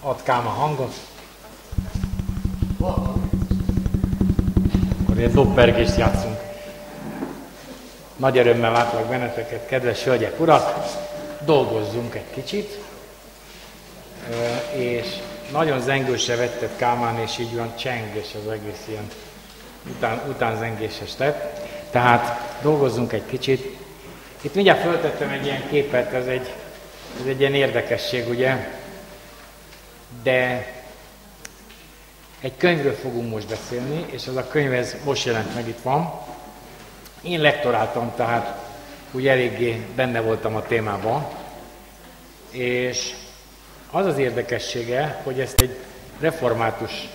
adkám a hangot. Akkor egy dobbergést játszunk. Nagy örömmel látlak benneteket, kedves hölgyek, urak! Dolgozzunk egy kicsit, és nagyon zengőse vetted Kálmán, és így olyan csenges az egész ilyen után, utánzengéses lett. Tehát dolgozzunk egy kicsit. Itt mindjárt föltettem egy ilyen képet, ez egy, ez egy ilyen érdekesség, ugye? De egy könyvről fogunk most beszélni, és az a könyv ez most jelent meg, itt van. Én lektoráltam, tehát úgy eléggé benne voltam a témában, és az az érdekessége, hogy ezt egy református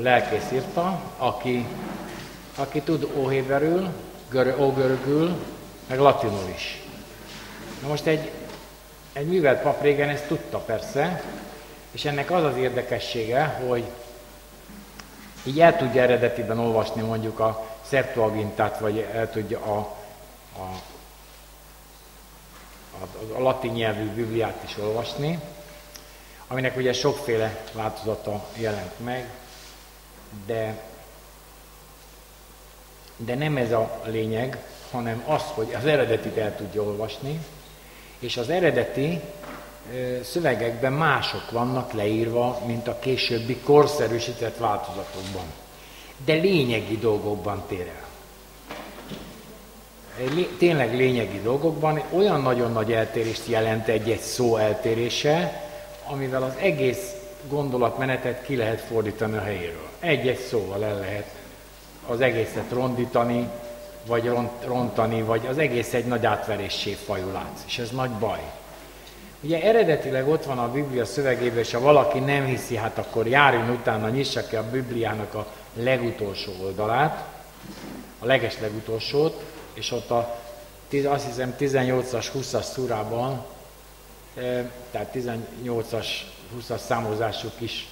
lelkész írta, aki, aki tud óhéberül, ógörögül, meg latinul is. Na most egy, egy művelt pap régen ezt tudta persze, és ennek az az érdekessége, hogy így el tudja eredetiben olvasni mondjuk a Septuagintát, vagy el tudja a, a, a, a latin nyelvű Bibliát is olvasni, aminek ugye sokféle változata jelent meg, de, de nem ez a lényeg, hanem az, hogy az eredetit el tudja olvasni, és az eredeti szövegekben mások vannak leírva, mint a későbbi korszerűsített változatokban. De lényegi dolgokban tér el. Tényleg lényegi dolgokban olyan nagyon nagy eltérést jelent egy-egy szó eltérése, amivel az egész gondolatmenetet ki lehet fordítani a helyéről. Egy-egy szóval el lehet az egészet rondítani, vagy ront, rontani, vagy az egész egy nagy átveréssé fajul át. És ez nagy baj. Ugye eredetileg ott van a Biblia szövegében, és ha valaki nem hiszi, hát akkor járjon utána, nyissa ki a Bibliának a legutolsó oldalát, a leges legutolsót, és ott a, azt hiszem 18-as, 20-as szúrában, e, tehát 18-as, 20-as számozású kis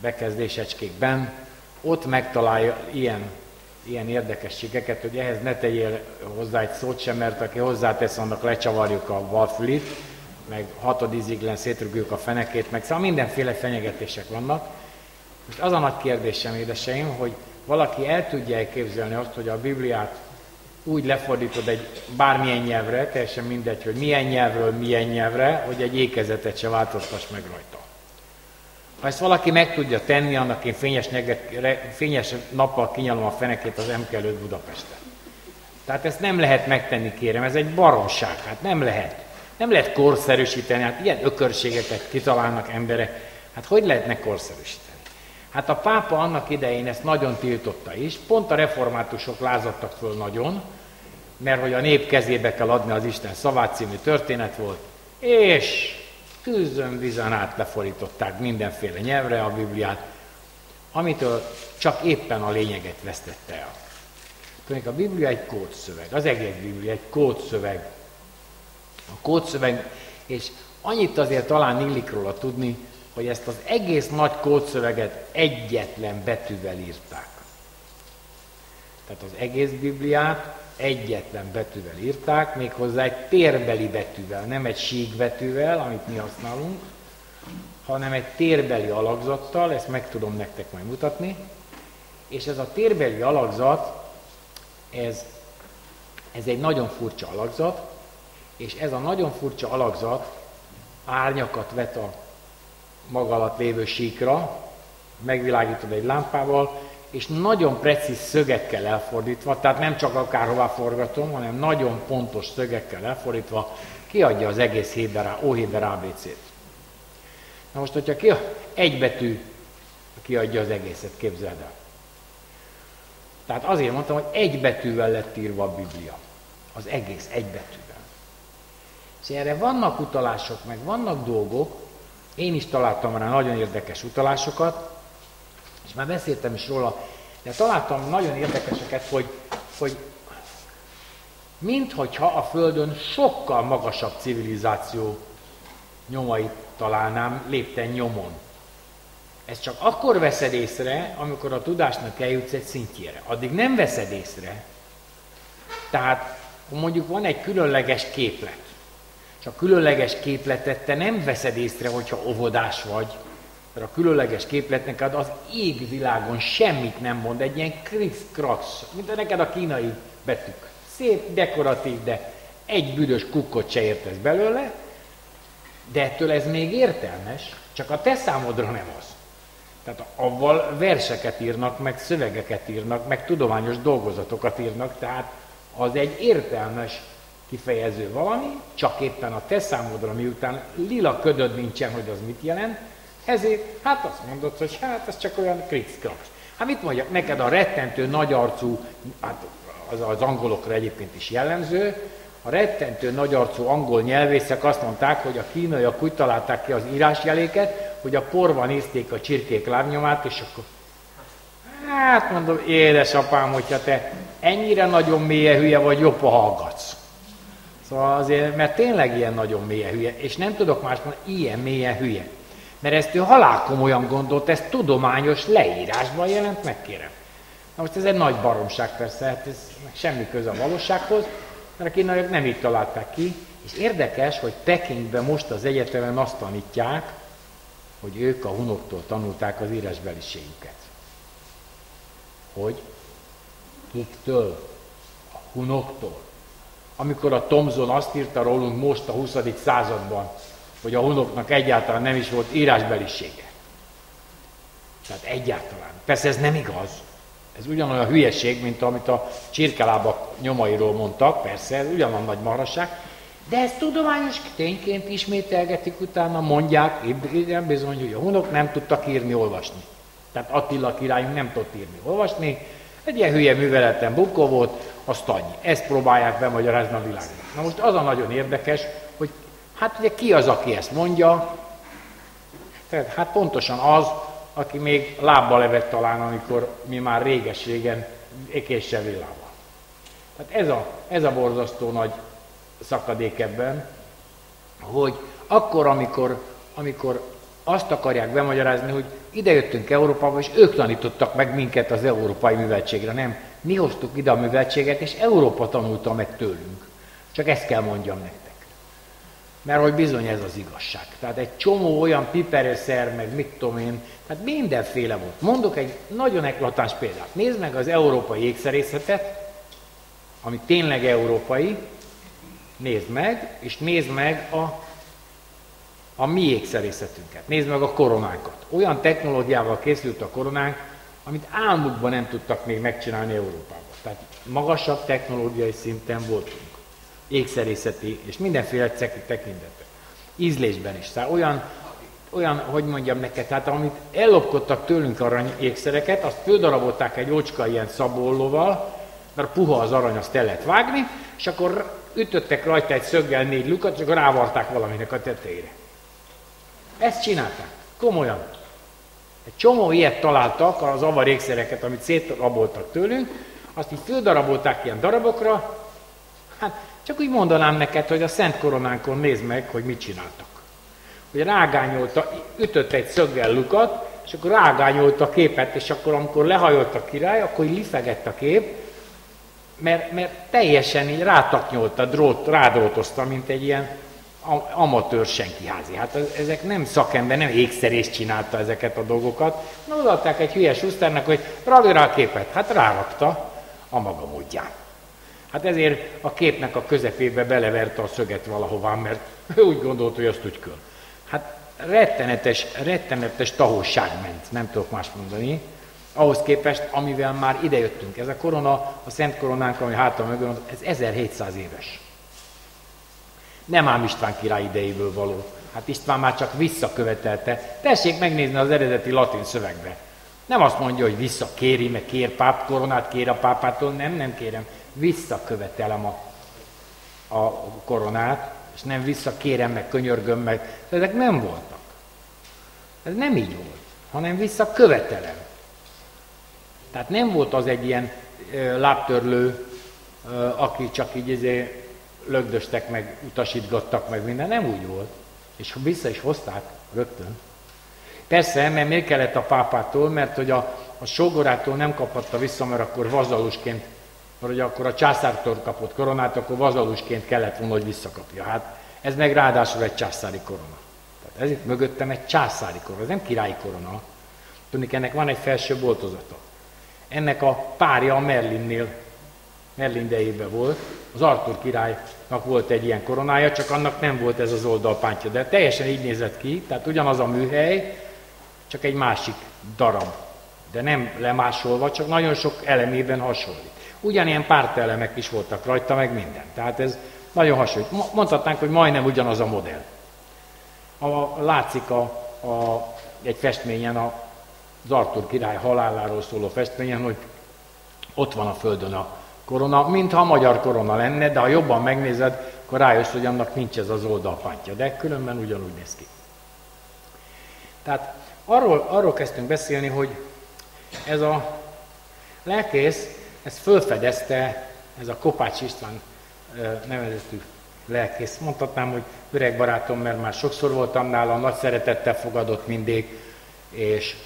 bekezdésecskékben, ott megtalálja ilyen, ilyen érdekességeket, hogy ehhez ne tegyél hozzá egy szót sem, mert aki hozzátesz, annak lecsavarjuk a valfülit, meg hatod íziglen szétrugjuk a fenekét, meg szóval mindenféle fenyegetések vannak. Most az a nagy kérdésem, édeseim, hogy valaki el tudja elképzelni azt, hogy a Bibliát úgy lefordítod egy bármilyen nyelvre, teljesen mindegy, hogy milyen nyelvről milyen nyelvre, hogy egy ékezetet se változtass meg rajta. Ha ezt valaki meg tudja tenni, annak én fényes, neget, fényes nappal kinyalom a fenekét az MK előtt Budapesten. Tehát ezt nem lehet megtenni, kérem, ez egy baromság, hát nem lehet. Nem lehet korszerűsíteni, hát ilyen ökörségeket kitalálnak emberek, hát hogy lehetne korszerűsíteni? Hát a pápa annak idején ezt nagyon tiltotta is, pont a reformátusok lázadtak föl nagyon, mert hogy a nép kezébe kell adni az Isten szavát című történet volt, és tűzön vizen át lefordították mindenféle nyelvre a Bibliát, amitől csak éppen a lényeget vesztette el. Tudjuk, a Biblia egy kódszöveg, az egész Biblia egy kódszöveg, a kódszöveg, és annyit azért talán illik róla tudni, hogy ezt az egész nagy kódszöveget egyetlen betűvel írták. Tehát az egész Bibliát egyetlen betűvel írták, méghozzá egy térbeli betűvel, nem egy síkbetűvel, amit mi használunk, hanem egy térbeli alakzattal, ezt meg tudom nektek majd mutatni, és ez a térbeli alakzat, ez, ez egy nagyon furcsa alakzat, és ez a nagyon furcsa alakzat árnyakat vet a maga alatt lévő síkra, megvilágítod egy lámpával, és nagyon precíz szögekkel elfordítva, tehát nem csak akárhová forgatom, hanem nagyon pontos szögekkel elfordítva kiadja az egész Héber, Óhéber ABC-t. Na most, hogyha ki, egy betű kiadja az egészet, képzeld el. Tehát azért mondtam, hogy egy betűvel lett írva a Biblia. Az egész egy betűvel. És erre vannak utalások, meg vannak dolgok, én is találtam rá nagyon érdekes utalásokat, és már beszéltem is róla, de találtam nagyon érdekeseket, hogy, hogy minthogyha a Földön sokkal magasabb civilizáció nyomait találnám lépten nyomon. Ez csak akkor veszed észre, amikor a tudásnak eljutsz egy szintjére. Addig nem veszed észre. Tehát mondjuk van egy különleges képlet. És a különleges képletet te nem veszed észre, hogyha óvodás vagy, mert a különleges képletnek az égvilágon semmit nem mond, egy ilyen krisz-kraksz, mint neked a kínai betűk. Szép, dekoratív, de egy büdös kukkot se értesz belőle, de ettől ez még értelmes, csak a te számodra nem az. Tehát avval verseket írnak, meg szövegeket írnak, meg tudományos dolgozatokat írnak, tehát az egy értelmes kifejező valami, csak éppen a te számodra, miután lila ködöd nincsen, hogy az mit jelent, ezért, hát azt mondod, hogy hát ez csak olyan krikszkraks. Hát mit mondjak, neked a rettentő nagyarcú, hát az az angolokra egyébként is jellemző, a rettentő nagyarcú angol nyelvészek azt mondták, hogy a kínaiak úgy találták ki az írásjeléket, hogy a porban nézték a csirkék lábnyomát, és akkor hát mondom, édesapám, hogyha te ennyire nagyon mélye hülye vagy, jobb, ha hallgatsz. Szóval azért, mert tényleg ilyen nagyon mélye hülye, és nem tudok más mondani, ilyen mélye hülye. Mert ezt ő halálkomolyan gondolt, ez tudományos leírásban jelent meg, kérem. Na most ez egy nagy baromság persze, hát ez semmi köze a valósághoz, mert a kínaiak nem így találták ki, és érdekes, hogy Pekingben most az egyetemen azt tanítják, hogy ők a hunoktól tanulták az írásbeliségüket. Hogy? Kiktől? A hunoktól. Amikor a Tomzon azt írta rólunk most a 20. században, hogy a hunoknak egyáltalán nem is volt írásbelisége. Tehát egyáltalán. Persze ez nem igaz. Ez ugyanolyan hülyeség, mint amit a csirkelábak nyomairól mondtak, persze, ez ugyanolyan nagy marasság, de ezt tudományos tényként ismételgetik utána, mondják, igen, bizony, hogy a hunok nem tudtak írni, olvasni. Tehát Attila királyunk nem tudott írni, olvasni, egy ilyen hülye műveleten bukó volt, azt annyi. Ezt próbálják bemagyarázni a világnak. Na most az a nagyon érdekes, hogy hát ugye ki az, aki ezt mondja? Tehát, hát pontosan az, aki még lábba levett talán, amikor mi már réges-régen ékéssel villával. Tehát ez a, ez a borzasztó nagy szakadék ebben, hogy akkor, amikor, amikor azt akarják bemagyarázni, hogy ide jöttünk Európába, és ők tanítottak meg minket az európai műveltségre. Nem, mi hoztuk ide a műveltséget, és Európa tanulta meg tőlünk. Csak ezt kell mondjam nektek. Mert hogy bizony ez az igazság. Tehát egy csomó olyan pipereszer, meg mit tudom én, tehát mindenféle volt. Mondok egy nagyon eklatáns példát. Nézd meg az európai ékszerészetet, ami tényleg európai, nézd meg, és nézd meg a, a mi ékszerészetünket. Nézd meg a koronánkat. Olyan technológiával készült a koronánk, amit álmukban nem tudtak még megcsinálni Európában. Tehát magasabb technológiai szinten voltunk. Ékszerészeti és mindenféle tekintetben. Ízlésben is. Tehát olyan, olyan, hogy mondjam neked, tehát amit ellopkodtak tőlünk arany ékszereket, azt földarabolták egy ócska ilyen szabollóval, mert puha az arany, azt el lehet vágni, és akkor ütöttek rajta egy szöggel négy lukat, és akkor rávarták valaminek a tetejére. Ezt csinálták. Komolyan. Egy csomó ilyet találtak, az avarékszereket, amit szétraboltak tőlünk, azt így földarabolták ilyen darabokra, hát csak úgy mondanám neked, hogy a Szent Koronánkon nézd meg, hogy mit csináltak. Hogy rágányolta, ütött egy szöggel lukat, és akkor rágányolta a képet, és akkor amikor lehajolt a király, akkor így lifegett a kép, mert, mert teljesen így rátaknyolta, drót, rádrótozta, mint egy ilyen amatőr senkiházi. Hát ezek nem szakember, nem ékszerés csinálta ezeket a dolgokat. Na, odaadták egy hülyes usztárnak, hogy ragd rá a képet. Hát rárakta a maga módján. Hát ezért a képnek a közepébe beleverte a szöget valahová, mert ő úgy gondolt, hogy azt úgy kell. Hát rettenetes, rettenetes tahóság ment, nem tudok más mondani ahhoz képest, amivel már idejöttünk. Ez a korona, a Szent Koronánk, ami hátra mögön, ez 1700 éves. Nem ám István király idejéből való. Hát István már csak visszakövetelte. Tessék megnézni az eredeti latin szövegbe. Nem azt mondja, hogy visszakéri, meg kér páp koronát, kér a pápától. Nem, nem kérem. Visszakövetelem a, a koronát, és nem visszakérem, meg könyörgöm meg. Ezek nem voltak. Ez nem így volt, hanem visszakövetelem. Tehát nem volt az egy ilyen lábtörlő, aki csak így izé lögdöstek meg, utasítgattak meg minden, nem úgy volt. És vissza is hozták rögtön. Persze, mert miért kellett a pápától, mert hogy a, a sógorától nem kaphatta vissza, mert akkor vazalusként, mert hogy akkor a császártól kapott koronát, akkor vazalusként kellett volna, hogy visszakapja. Hát Ez meg ráadásul egy császári korona. Tehát ez itt mögöttem egy császári korona, ez nem királyi korona. Tudni, ennek van egy felső boltozata. Ennek a párja a Merlinnél, Merlin idejében volt, az Artur királynak volt egy ilyen koronája, csak annak nem volt ez az oldalpántja, de teljesen így nézett ki, tehát ugyanaz a műhely, csak egy másik darab, de nem lemásolva, csak nagyon sok elemében hasonlít. Ugyanilyen pártelemek is voltak rajta, meg minden. Tehát ez nagyon hasonlít. Mondhatnánk, hogy majdnem ugyanaz a modell. A, látszik a, a, egy festményen, a, az Artur király haláláról szóló festményen, hogy ott van a földön a korona, mintha a magyar korona lenne, de ha jobban megnézed, akkor rájössz, hogy annak nincs ez az oldalpántja, de különben ugyanúgy néz ki. Tehát arról, arról kezdtünk beszélni, hogy ez a lelkész, ez fölfedezte, ez a Kopács István nevezetű lelkész. Mondhatnám, hogy öreg barátom, mert már sokszor voltam nála, nagy szeretettel fogadott mindig, és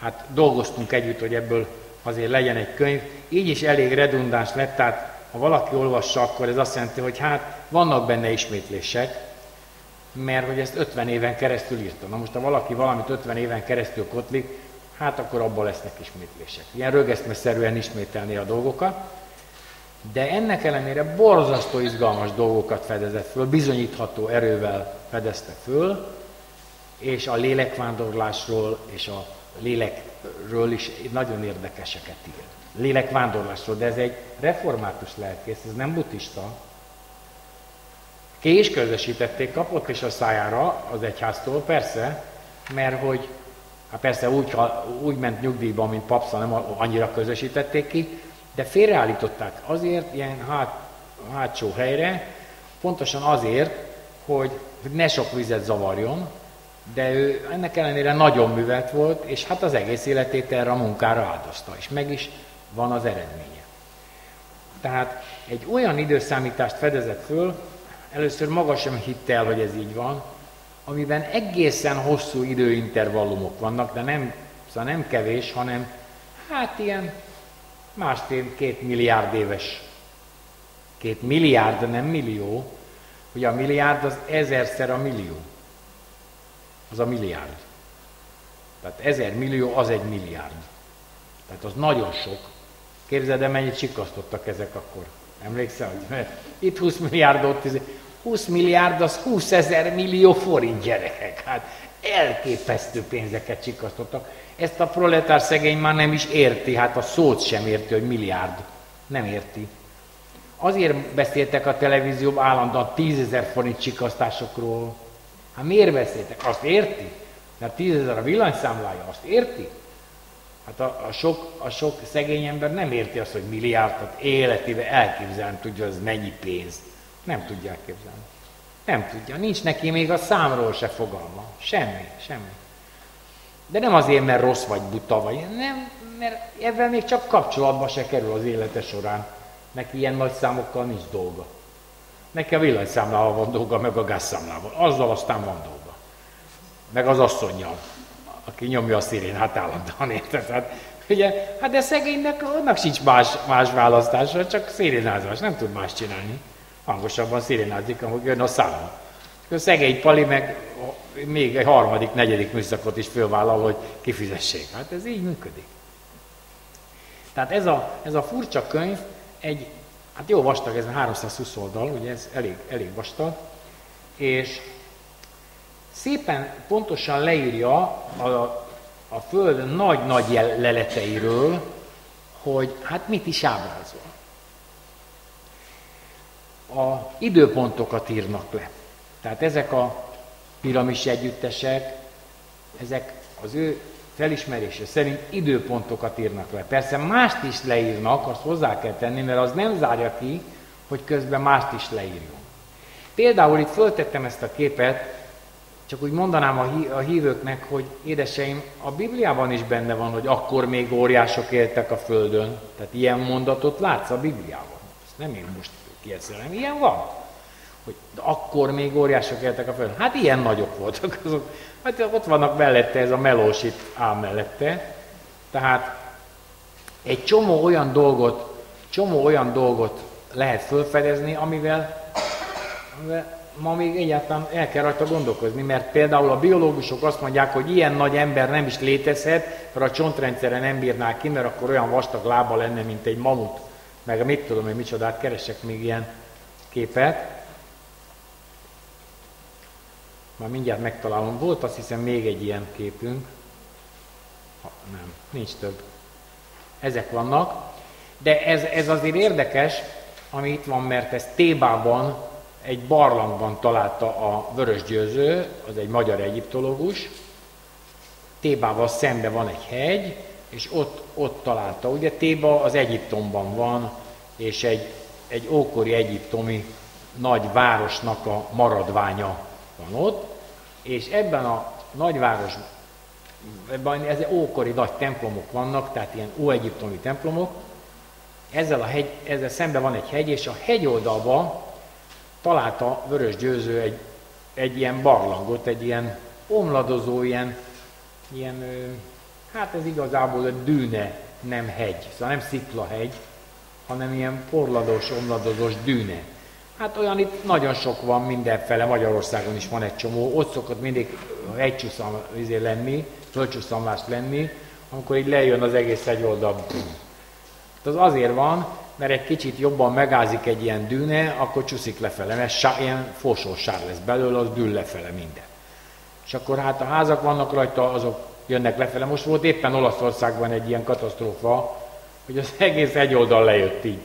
hát dolgoztunk együtt, hogy ebből azért legyen egy könyv. Így is elég redundáns lett, tehát ha valaki olvassa, akkor ez azt jelenti, hogy hát vannak benne ismétlések, mert hogy ezt 50 éven keresztül írta. Na most, ha valaki valamit 50 éven keresztül kotlik, hát akkor abban lesznek ismétlések. Ilyen rögesztmeszerűen ismételni a dolgokat, de ennek ellenére borzasztó izgalmas dolgokat fedezett föl, bizonyítható erővel fedezte föl, és a lélekvándorlásról és a lélekről is nagyon érdekeseket ír. Lélekvándorlásról, de ez egy református lelkész, ez nem buddhista. Ki is közösítették, kapott is a szájára az egyháztól, persze, mert hogy, hát persze úgy, úgy ment nyugdíjba, mint papsza, nem annyira közösítették ki, de félreállították azért ilyen hát, hátsó helyre, pontosan azért, hogy ne sok vizet zavarjon, de ő ennek ellenére nagyon művelt volt, és hát az egész életét erre a munkára áldozta, és meg is van az eredménye. Tehát egy olyan időszámítást fedezett föl, először maga sem hitte el, hogy ez így van, amiben egészen hosszú időintervallumok vannak, de nem, szóval nem kevés, hanem hát ilyen másfél-két milliárd éves. Két milliárd, nem millió. Ugye a milliárd az ezerszer a millió. Az a milliárd. Tehát ezer millió az egy milliárd. Tehát az nagyon sok. Képzeld el, mennyit sikasztottak ezek akkor. Emlékszel? Mert itt 20 milliárd, ott 20 milliárd az 20 ezer millió forint gyerekek. Hát elképesztő pénzeket sikasztottak. Ezt a proletár szegény már nem is érti, hát a szót sem érti, hogy milliárd. Nem érti. Azért beszéltek a televízióban állandóan tízezer forint csikasztásokról. Hát miért beszéltek? Azt érti? Mert tízezer a villanyszámlája, azt érti? Hát a, a, sok, a sok szegény ember nem érti azt, hogy milliárd, tehát életével elképzelni tudja, ez mennyi pénz. Nem tudja elképzelni. Nem tudja. Nincs neki még a számról se fogalma. Semmi, semmi. De nem azért, mert rossz vagy buta vagy, nem, mert ebben még csak kapcsolatba se kerül az élete során. Neki ilyen nagy számokkal nincs dolga. Neki a villanyszámlával van dolga, meg a gázszámlával. Azzal aztán van dolga. Meg az asszonyjal, aki nyomja a szirénát állandóan, érted? Hát, ugye, hát de szegénynek annak sincs más, más választása, csak szirénázás, nem tud más csinálni. Hangosabban szirénázik, ahogy jön a számon. A szegény Pali meg még egy harmadik, negyedik műszakot is fölvállal, hogy kifizessék. Hát ez így működik. Tehát ez a, ez a furcsa könyv egy, hát jó vastag, ez a 320 oldal, ugye ez elég, elég vastag, és szépen pontosan leírja a, a Föld nagy-nagy leleteiről, hogy hát mit is ábrázol. A időpontokat írnak le. Tehát ezek a piramis együttesek, ezek az ő felismerése szerint időpontokat írnak le. Persze mást is leírnak, azt hozzá kell tenni, mert az nem zárja ki, hogy közben mást is leírjon. Például itt föltettem ezt a képet, csak úgy mondanám a hívőknek, hogy édeseim, a Bibliában is benne van, hogy akkor még óriások éltek a Földön. Tehát ilyen mondatot látsz a Bibliában. Ezt nem én most kieszelem, ilyen van hogy akkor még óriások éltek a földön. Hát ilyen nagyok voltak azok. Hát ott vannak mellette, ez a melós itt áll mellette. Tehát egy csomó olyan dolgot, csomó olyan dolgot lehet felfedezni, amivel, amivel ma még egyáltalán el kell rajta gondolkozni, mert például a biológusok azt mondják, hogy ilyen nagy ember nem is létezhet, mert a csontrendszere nem bírná ki, mert akkor olyan vastag lába lenne, mint egy mamut. Meg mit tudom hogy micsodát, keresek még ilyen képet. Már mindjárt megtalálom. Volt azt hiszem még egy ilyen képünk. Ha, nem, nincs több. Ezek vannak. De ez, ez azért érdekes, ami itt van, mert ez Tébában egy barlangban találta a Vörös Győző, az egy magyar egyiptológus. Tébával szembe van egy hegy, és ott, ott találta. Ugye Téba az Egyiptomban van, és egy, egy ókori egyiptomi nagy városnak a maradványa van ott, és ebben a nagyváros, ebben ez ókori nagy templomok vannak, tehát ilyen óegyiptomi templomok, ezzel, a hegy, ezzel szemben van egy hegy, és a hegyoldalban találta Vörös Győző egy, egy ilyen barlangot, egy ilyen omladozó, ilyen, ilyen hát ez igazából egy dűne, nem hegy, szóval nem sziklahegy, hanem ilyen porladós, omladozós dűne. Hát olyan itt nagyon sok van mindenfele, Magyarországon is van egy csomó, ott szokott mindig hegycsúszam izé lenni, földcsúszamlás lenni, amikor így lejön az egész egy oldal. Az azért van, mert egy kicsit jobban megázik egy ilyen dűne, akkor csúszik lefele, mert sá, ilyen sár lesz belőle, az dől lefele minden. És akkor hát a házak vannak rajta, azok jönnek lefele. Most volt éppen Olaszországban egy ilyen katasztrófa, hogy az egész egy oldal lejött így.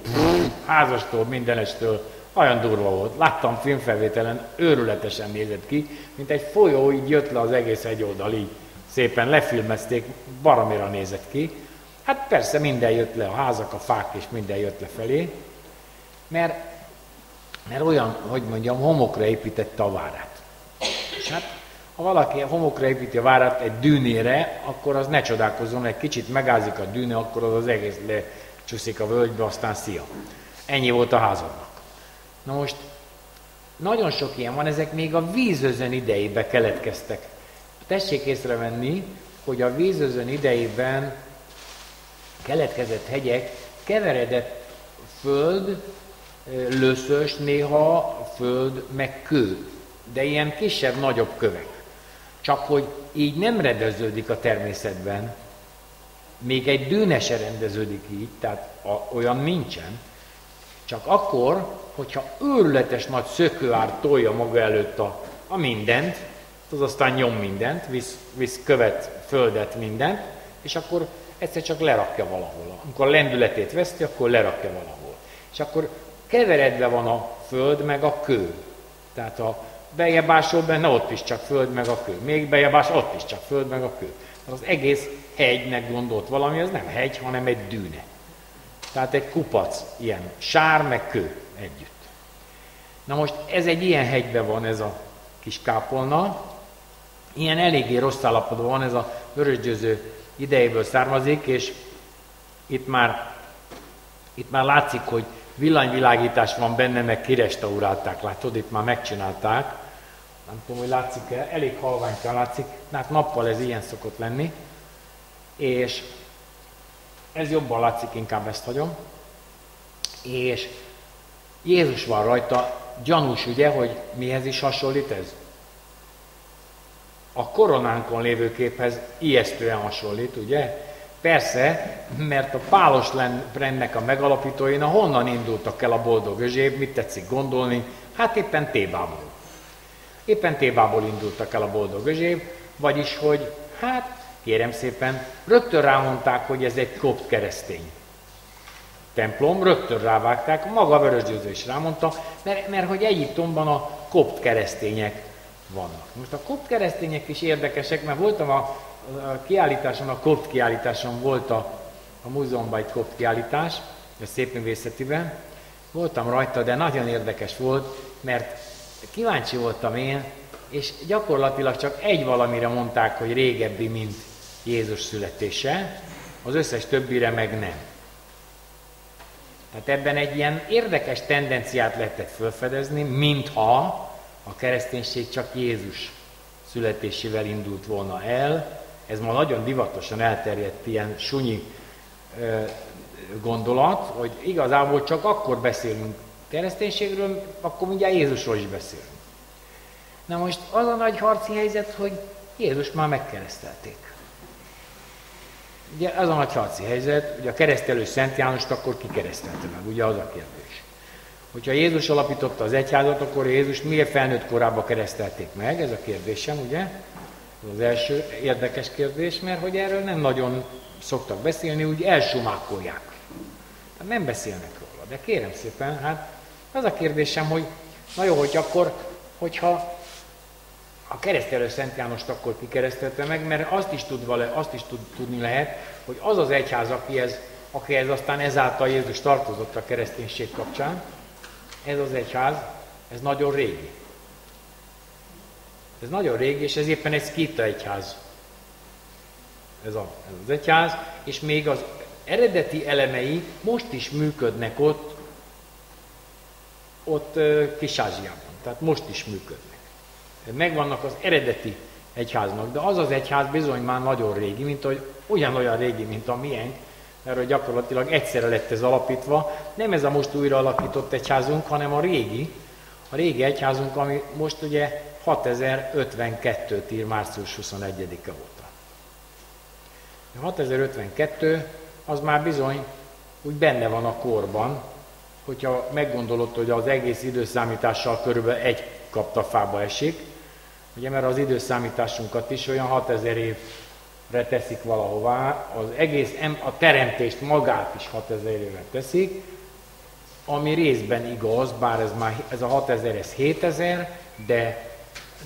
Házastól, mindenestől. Olyan durva volt. Láttam filmfelvételen, őrületesen nézett ki, mint egy folyó így jött le az egész egy oldal így. Szépen lefilmezték, baromira nézett ki. Hát persze minden jött le, a házak, a fák és minden jött le felé, mert, mert olyan, hogy mondjam, homokra építette a várát. És hát, ha valaki homokra építi a várát egy dűnére, akkor az ne csodálkozzon, egy kicsit megázik a dűne, akkor az az egész lecsúszik a völgybe, aztán szia. Ennyi volt a házadnak. Na most, nagyon sok ilyen van, ezek még a vízözön idejében keletkeztek. Tessék észrevenni, hogy a vízözön idejében keletkezett hegyek, keveredett föld, löszös, néha föld, meg kő, de ilyen kisebb-nagyobb kövek. Csak hogy így nem rendeződik a természetben, még egy dűne se rendeződik így, tehát a, olyan nincsen, csak akkor, hogyha őrületes nagy szökőár tolja maga előtt a, a mindent, az aztán nyom mindent, visz, visz követ, földet, mindent, és akkor egyszer csak lerakja valahol. Amikor a lendületét veszti, akkor lerakja valahol. És akkor keveredve van a föld meg a kő. Tehát a bejebb ásol benne, ott is csak föld meg a kő. Még bejebb ás, ott is csak föld meg a kő. Az egész hegynek gondolt valami, az nem hegy, hanem egy dűne. Tehát egy kupac, ilyen sár meg kő együtt. Na most ez egy ilyen hegyben van ez a kis kápolna, ilyen eléggé rossz állapotban van ez a vörösgyőző idejéből származik, és itt már, itt már látszik, hogy villanyvilágítás van benne, meg kirestaurálták, látod, itt már megcsinálták. Nem tudom, hogy látszik-e, elég halványkán látszik, hát nappal ez ilyen szokott lenni, és ez jobban látszik, inkább ezt hagyom. És Jézus van rajta, gyanús ugye, hogy mihez is hasonlít ez? a koronánkon lévő képhez ijesztően hasonlít, ugye? Persze, mert a pálos rendnek a megalapítói, na honnan indultak el a boldog özséb, mit tetszik gondolni? Hát éppen Tébából. Éppen Tébából indultak el a boldog özséb, vagyis, hogy hát, kérem szépen, rögtön rámondták, hogy ez egy kopt keresztény templom, rögtön rávágták, maga Vörösgyőző is rámondta, mert, mert hogy Egyiptomban a kopt keresztények vannak. Most a kopt keresztények is érdekesek, mert voltam a, a kiállításon, a kopt kiállításon volt a, a múzeumban egy kopt kiállítás, a szépművészetiben, voltam rajta, de nagyon érdekes volt, mert kíváncsi voltam én, és gyakorlatilag csak egy valamire mondták, hogy régebbi, mint Jézus születése, az összes többire meg nem. Tehát ebben egy ilyen érdekes tendenciát lehetett felfedezni, mintha a kereszténység csak Jézus születésével indult volna el. Ez ma nagyon divatosan elterjedt ilyen sunyi gondolat, hogy igazából csak akkor beszélünk kereszténységről, akkor mindjárt Jézusról is beszélünk. Na most az a nagy harci helyzet, hogy Jézus már megkeresztelték. Ugye ez a nagy harci helyzet, ugye a keresztelő Szent Jánost akkor kikeresztelte meg, ugye az a kérdés. Hogyha Jézus alapította az egyházat, akkor Jézus miért felnőtt korában keresztelték meg? Ez a kérdésem, ugye? Ez az első érdekes kérdés, mert hogy erről nem nagyon szoktak beszélni, úgy elsumákolják. Hát nem beszélnek róla, de kérem szépen, hát az a kérdésem, hogy na jó, hogy akkor, hogyha a keresztelő Szent Jánost akkor kikeresztelte meg, mert azt is, tudva, azt is tud, tudni lehet, hogy az az egyház, akihez, akihez aztán ezáltal Jézus tartozott a kereszténység kapcsán, ez az egyház, ez nagyon régi. Ez nagyon régi, és ez éppen egy szkita egyház. Ez, a, ez az egyház, és még az eredeti elemei most is működnek ott, ott Kis-Ázsiában. Tehát most is működnek. Megvannak az eredeti egyháznak, de az az egyház bizony már nagyon régi, mint hogy ugyanolyan régi, mint a miénk, mert hogy gyakorlatilag egyszerre lett ez alapítva. Nem ez a most újra alapított egyházunk, hanem a régi, a régi egyházunk, ami most ugye 6052-t ír március 21-e óta. 6052 az már bizony úgy benne van a korban, hogyha meggondolod, hogy az egész időszámítással körülbelül egy kaptafába esik, ugye mert az időszámításunkat is olyan 6000 évre teszik valahová, az egész a teremtést magát is 6000 évre teszik, ami részben igaz, bár ez már ez a 6000, ez 7000, de,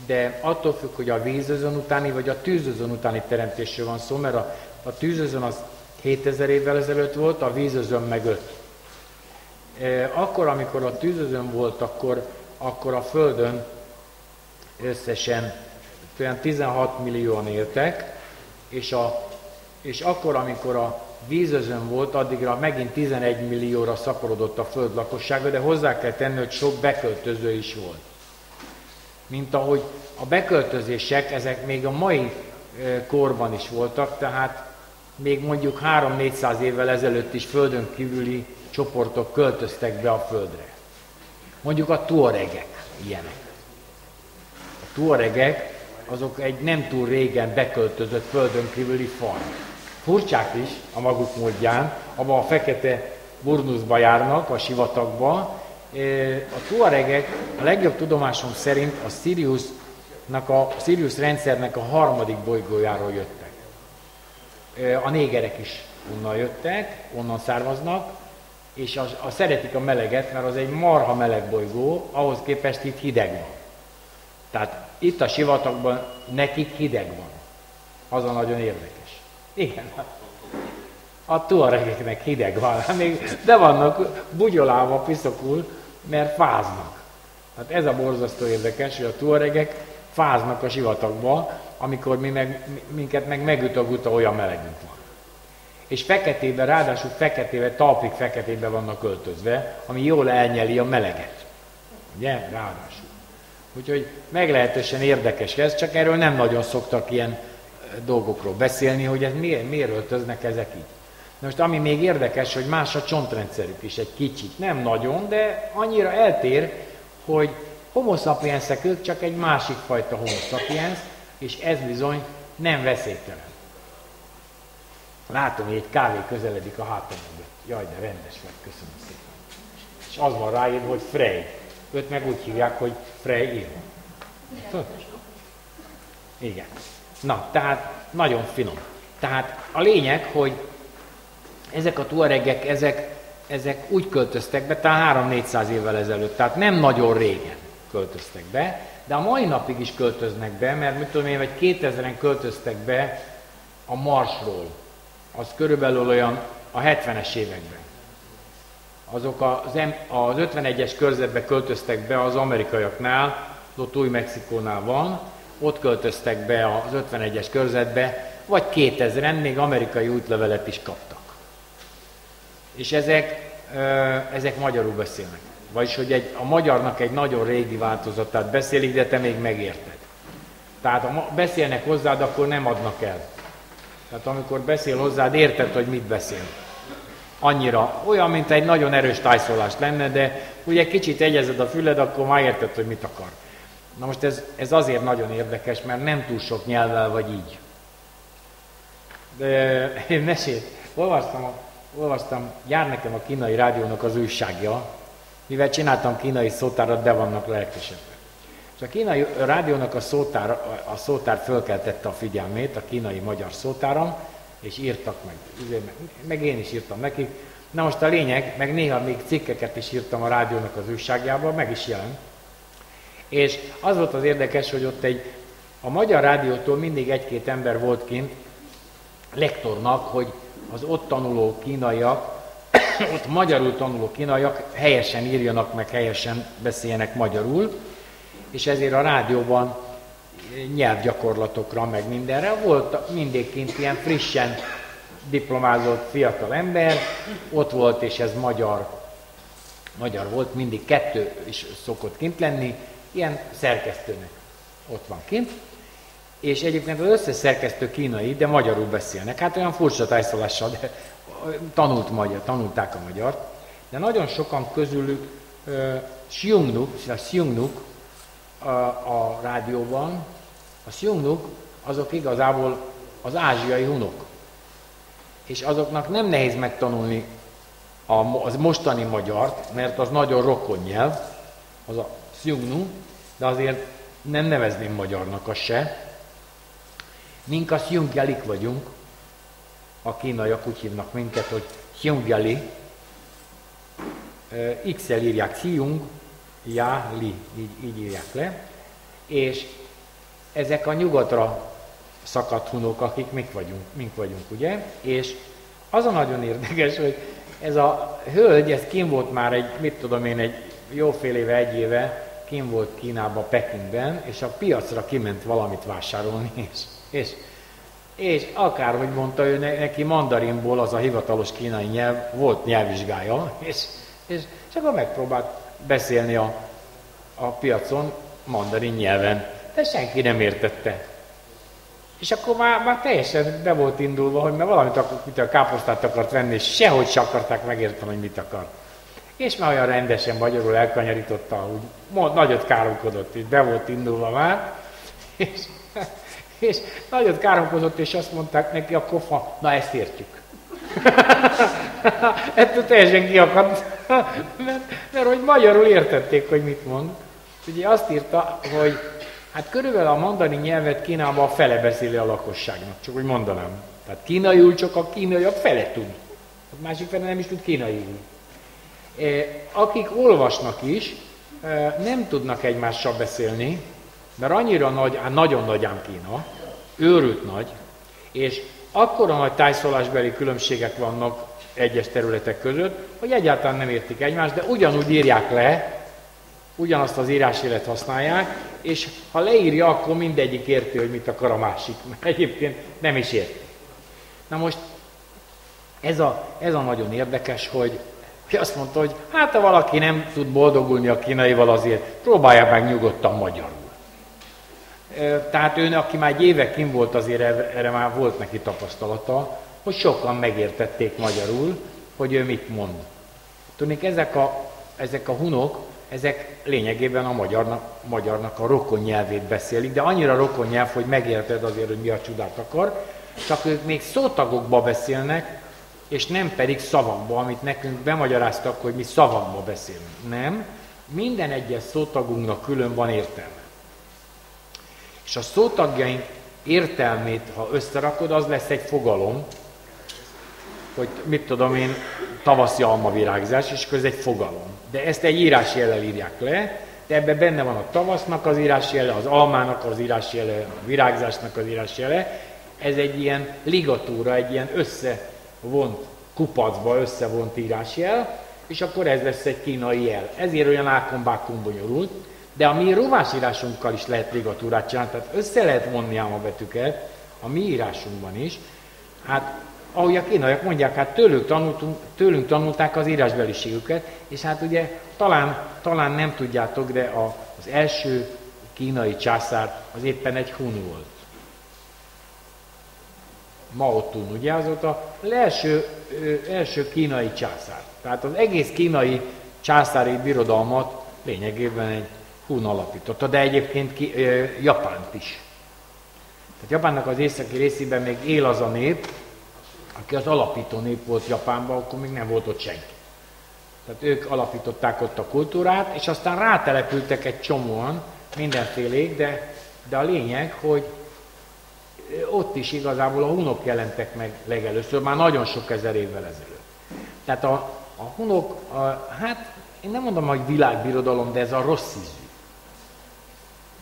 de attól függ, hogy a vízözön utáni vagy a tűzözön utáni teremtésről van szó, mert a, a tűzözön az 7000 évvel ezelőtt volt, a vízözön meg 5. E, akkor, amikor a tűzözön volt, akkor, akkor a Földön összesen olyan 16 millióan éltek, és, a, és akkor, amikor a vízözön volt, addigra megint 11 millióra szaporodott a föld lakossága, de hozzá kell tenni, hogy sok beköltöző is volt. Mint ahogy a beköltözések, ezek még a mai korban is voltak, tehát még mondjuk 3-400 évvel ezelőtt is földön kívüli csoportok költöztek be a földre. Mondjuk a tuaregek ilyenek. A tuaregek azok egy nem túl régen beköltözött földön kívüli faj. Furcsák is a maguk módján, abban a fekete burnuszba járnak, a sivatagba. A tuaregek a legjobb tudomásom szerint a Siriusnak a Sirius rendszernek a harmadik bolygójáról jöttek. A négerek is onnan jöttek, onnan származnak, és a, a szeretik a meleget, mert az egy marha meleg bolygó, ahhoz képest itt hideg van. Tehát itt a sivatagban nekik hideg van. Az a nagyon érdekes. Igen, a tuaregeknek hideg van, még de vannak bugyolálva piszokul, mert fáznak. Hát ez a borzasztó érdekes, hogy a tuaregek fáznak a sivatagba, amikor mi meg, minket meg megüt a guta, olyan melegünk van. És feketében, ráadásul feketében, talpig feketében vannak öltözve, ami jól elnyeli a meleget. Ugye? Ráadásul. Úgyhogy meglehetősen érdekes ez, csak erről nem nagyon szoktak ilyen dolgokról beszélni, hogy ez miért, miért öltöznek ezek így. Most ami még érdekes, hogy más a csontrendszerük is egy kicsit, nem nagyon, de annyira eltér, hogy homo sapiensek ők csak egy másik fajta homo sapiens, és ez bizony nem veszélytelen. Látom, hogy egy kávé közeledik a hátam mögött. Jaj, de rendes vagy, köszönöm szépen. És az van ráírva, hogy Frey. Őt meg úgy hívják, hogy Frey írva. Igen. Na, tehát nagyon finom. Tehát a lényeg, hogy ezek a tuaregek, ezek, ezek úgy költöztek be, talán 3-400 évvel ezelőtt, tehát nem nagyon régen költöztek be, de a mai napig is költöznek be, mert mit tudom én, vagy 2000-en költöztek be a Marsról. Az körülbelül olyan a 70-es években. Azok az, az 51-es körzetbe költöztek be az amerikaiaknál, ott Új-Mexikónál van, ott költöztek be az 51-es körzetbe, vagy 2000-en még amerikai útlevelet is kaptak. És ezek, ezek magyarul beszélnek. Vagyis, hogy egy, a magyarnak egy nagyon régi változatát beszélik, de te még megérted. Tehát ha beszélnek hozzád, akkor nem adnak el. Tehát amikor beszél hozzád, érted, hogy mit beszél. Annyira. Olyan, mint egy nagyon erős tájszólás lenne, de ugye kicsit egyezed a füled, akkor már érted, hogy mit akar. Na most ez, ez azért nagyon érdekes, mert nem túl sok nyelvvel vagy így. De én mesét, olvastam, olvastam, jár nekem a kínai rádiónak az újságja, mivel csináltam kínai szótárat, de vannak lelkesedve. És a kínai rádiónak a szótár, a szótár fölkeltette a figyelmét, a kínai magyar szótáram, és írtak meg, meg, én is írtam nekik. Na most a lényeg, meg néha még cikkeket is írtam a rádiónak az újságjában, meg is jelent. És az volt az érdekes, hogy ott egy, a Magyar Rádiótól mindig egy-két ember volt kint, lektornak, hogy az ott tanuló kínaiak, ott magyarul tanuló kínaiak helyesen írjanak, meg helyesen beszéljenek magyarul, és ezért a rádióban nyelvgyakorlatokra, meg mindenre. Volt mindig kint ilyen frissen diplomázott fiatal ember, ott volt, és ez magyar, magyar volt, mindig kettő is szokott kint lenni, ilyen szerkesztőnek ott van kint, és egyébként az összes szerkesztő kínai, de magyarul beszélnek. Hát olyan furcsa tájszolással, de tanult magyar, tanulták a magyart. De nagyon sokan közülük uh, Siungnuk, a a, a rádióban, a Siungnuk azok igazából az ázsiai hunok. És azoknak nem nehéz megtanulni a, az mostani magyart, mert az nagyon rokon nyelv, az a Siungnu, de azért nem nevezném magyarnak a se, Mink a Hyungyelik vagyunk, a kínaiak úgy hívnak minket, hogy Hyungyali. X-el írják Hyung, Ja, Li, így, így írják le. És ezek a nyugatra szakadt hunok, akik mink vagyunk, mink vagyunk, ugye? És az a nagyon érdekes, hogy ez a hölgy, ez kim volt már egy, mit tudom én, egy jófél éve, egy éve, kim volt Kínába, Pekingben, és a piacra kiment valamit vásárolni, és és, és akárhogy mondta ő, neki mandarinból az a hivatalos kínai nyelv volt nyelvvizsgája, és, és, és akkor megpróbált beszélni a, a piacon mandarin nyelven, de senki nem értette. És akkor már, már teljesen be volt indulva, hogy mert valamit akar, mit a káposztát akart venni, és sehogy se akarták megérteni, hogy mit akar. És már olyan rendesen magyarul elkanyarította, hogy nagyot káromkodott, és be volt indulva már, és és nagyot káromkozott, és azt mondták neki a kofa, na ezt értjük. Ettől teljesen kiakadt, mert, mert hogy magyarul értették, hogy mit mond. Ugye azt írta, hogy hát körülbelül a mandani nyelvet Kínában a fele beszéli a lakosságnak, csak hogy mondanám. Tehát kínaiul csak a kínaiak fele tud. A másik fele nem is tud kínaiul. E, akik olvasnak is, e, nem tudnak egymással beszélni, mert annyira nagy, hát nagyon nagy ám Kína, őrült nagy, és akkora nagy tájszólásbeli különbségek vannak egyes területek között, hogy egyáltalán nem értik egymást, de ugyanúgy írják le, ugyanazt az írásélet használják, és ha leírja, akkor mindegyik érti, hogy mit akar a másik, mert egyébként nem is érti. Na most ez a, ez a nagyon érdekes, hogy azt mondta, hogy hát ha valaki nem tud boldogulni a kínaival, azért próbálja meg nyugodtan magyarul. Tehát ő, aki már egy éve kim volt, azért erre már volt neki tapasztalata, hogy sokan megértették magyarul, hogy ő mit mond. Tudnék, ezek a, ezek a hunok, ezek lényegében a magyarnak, magyarnak a rokon nyelvét beszélik, de annyira rokon nyelv, hogy megérted azért, hogy mi a csodát akar, csak ők még szótagokba beszélnek, és nem pedig szavakba, amit nekünk bemagyaráztak, hogy mi szavakba beszélünk. Nem, minden egyes szótagunknak külön van értelme. És a szótagjaink értelmét, ha összerakod, az lesz egy fogalom, hogy mit tudom én, tavaszi almavirágzás, és ez egy fogalom. De ezt egy írásjellel írják le, de ebben benne van a tavasznak az írásjele, az almának az írásjele, a virágzásnak az írásjele. Ez egy ilyen ligatúra, egy ilyen összevont kupacba összevont írásjel, és akkor ez lesz egy kínai jel. Ezért olyan ákombákon bonyolult, de a mi rovásírásunkkal is lehet ligatúrát csinálni, tehát össze lehet vonni ám a betűket, a mi írásunkban is. Hát, ahogy a kínaiak mondják, hát tőlük, tanultunk, tőlünk tanulták az írásbeliségüket, és hát ugye talán, talán nem tudjátok, de a, az első kínai császár az éppen egy hun volt. Mao Tun, ugye az volt az első, első kínai császár. Tehát az egész kínai császári birodalmat lényegében egy Hun alapította, de egyébként ki, ö, Japánt is. Tehát Japánnak az északi részében még él az a nép, aki az alapító nép volt Japánban, akkor még nem volt ott senki. Tehát ők alapították ott a kultúrát, és aztán rátelepültek egy csomóan, mindenfélék, de, de a lényeg, hogy ott is igazából a hunok jelentek meg legelőször, már nagyon sok ezer évvel ezelőtt. Tehát a, a hunok, a, hát én nem mondom, hogy világbirodalom, de ez a rossz ízű.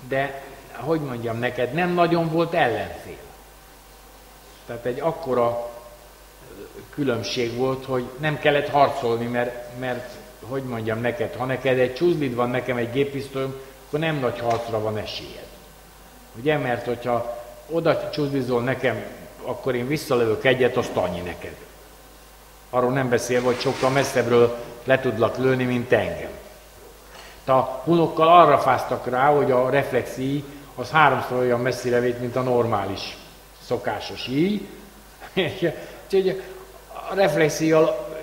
De, hogy mondjam neked, nem nagyon volt ellenfél. Tehát egy akkora különbség volt, hogy nem kellett harcolni, mert, mert hogy mondjam neked, ha neked egy csúzlid van, nekem egy géppisztolyom, akkor nem nagy harcra van esélyed. Ugye, mert hogyha oda csúzdizol nekem, akkor én visszalövök egyet, azt annyi neked. Arról nem beszélve, hogy sokkal messzebbről le tudlak lőni, mint engem. A hunokkal arra fáztak rá, hogy a reflexi az háromszor olyan messzire vét, mint a normális, szokásos íj. Úgyhogy reflexival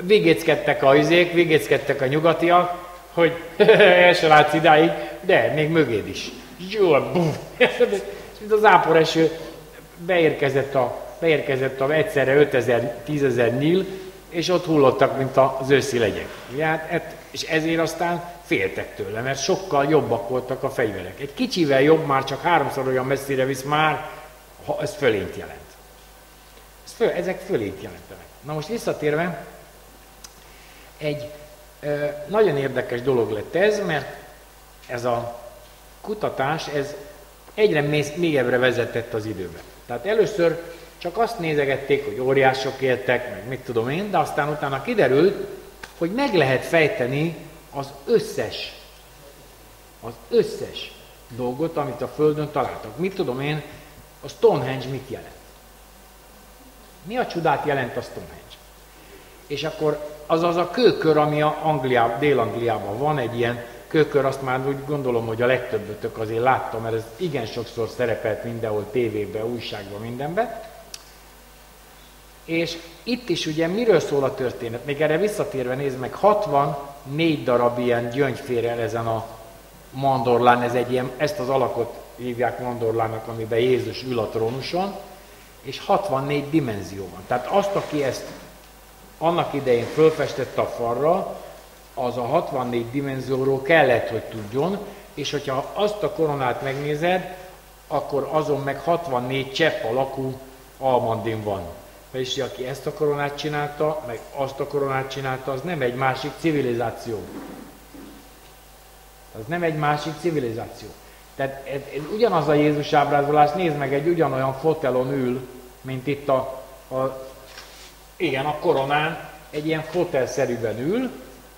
végéckedtek a izék, végéckedtek a nyugatiak, hogy látsz idáig, de még mögéd is. Jó, buf, mint az áporeső beérkezett, a, beérkezett a egyszerre 5000, 10.000 nyíl, és ott hullottak, mint az őszi legyek. Hát, és ezért aztán féltek tőle, mert sokkal jobbak voltak a fegyverek. Egy kicsivel jobb, már csak háromszor olyan messzire visz, már ha ez fölényt jelent. Ez föl, ezek fölényt jelentenek. Na most visszatérve, egy ö, nagyon érdekes dolog lett ez, mert ez a kutatás, ez egyre mélyebbre vezetett az időben. Tehát először csak azt nézegették, hogy óriások éltek, meg mit tudom én, de aztán utána kiderült, hogy meg lehet fejteni az összes, az összes dolgot, amit a Földön találtak. Mit tudom én, a Stonehenge mit jelent? Mi a csodát jelent a Stonehenge? És akkor az az a kőkör, ami a Angliá, Dél-Angliában van, egy ilyen kőkör, azt már úgy gondolom, hogy a legtöbbötök azért láttam, mert ez igen sokszor szerepelt mindenhol, tévében, újságban, mindenben. És itt is ugye miről szól a történet? Még erre visszatérve nézd meg, 64 darab ilyen gyöngyférel ezen a mandorlán, ez egy ilyen, ezt az alakot hívják mandorlának, amiben Jézus ül a trónuson, és 64 dimenzió van. Tehát azt, aki ezt annak idején fölfestette a falra, az a 64 dimenzióról kellett, hogy tudjon, és hogyha azt a koronát megnézed, akkor azon meg 64 csepp alakú almandin van. És aki ezt a koronát csinálta, meg azt a koronát csinálta, az nem egy másik civilizáció. Az nem egy másik civilizáció. Tehát ez, ez ugyanaz a Jézus ábrázolás, nézd meg, egy ugyanolyan fotelon ül, mint itt a, a igen, a koronán egy ilyen fotelszerűben ül,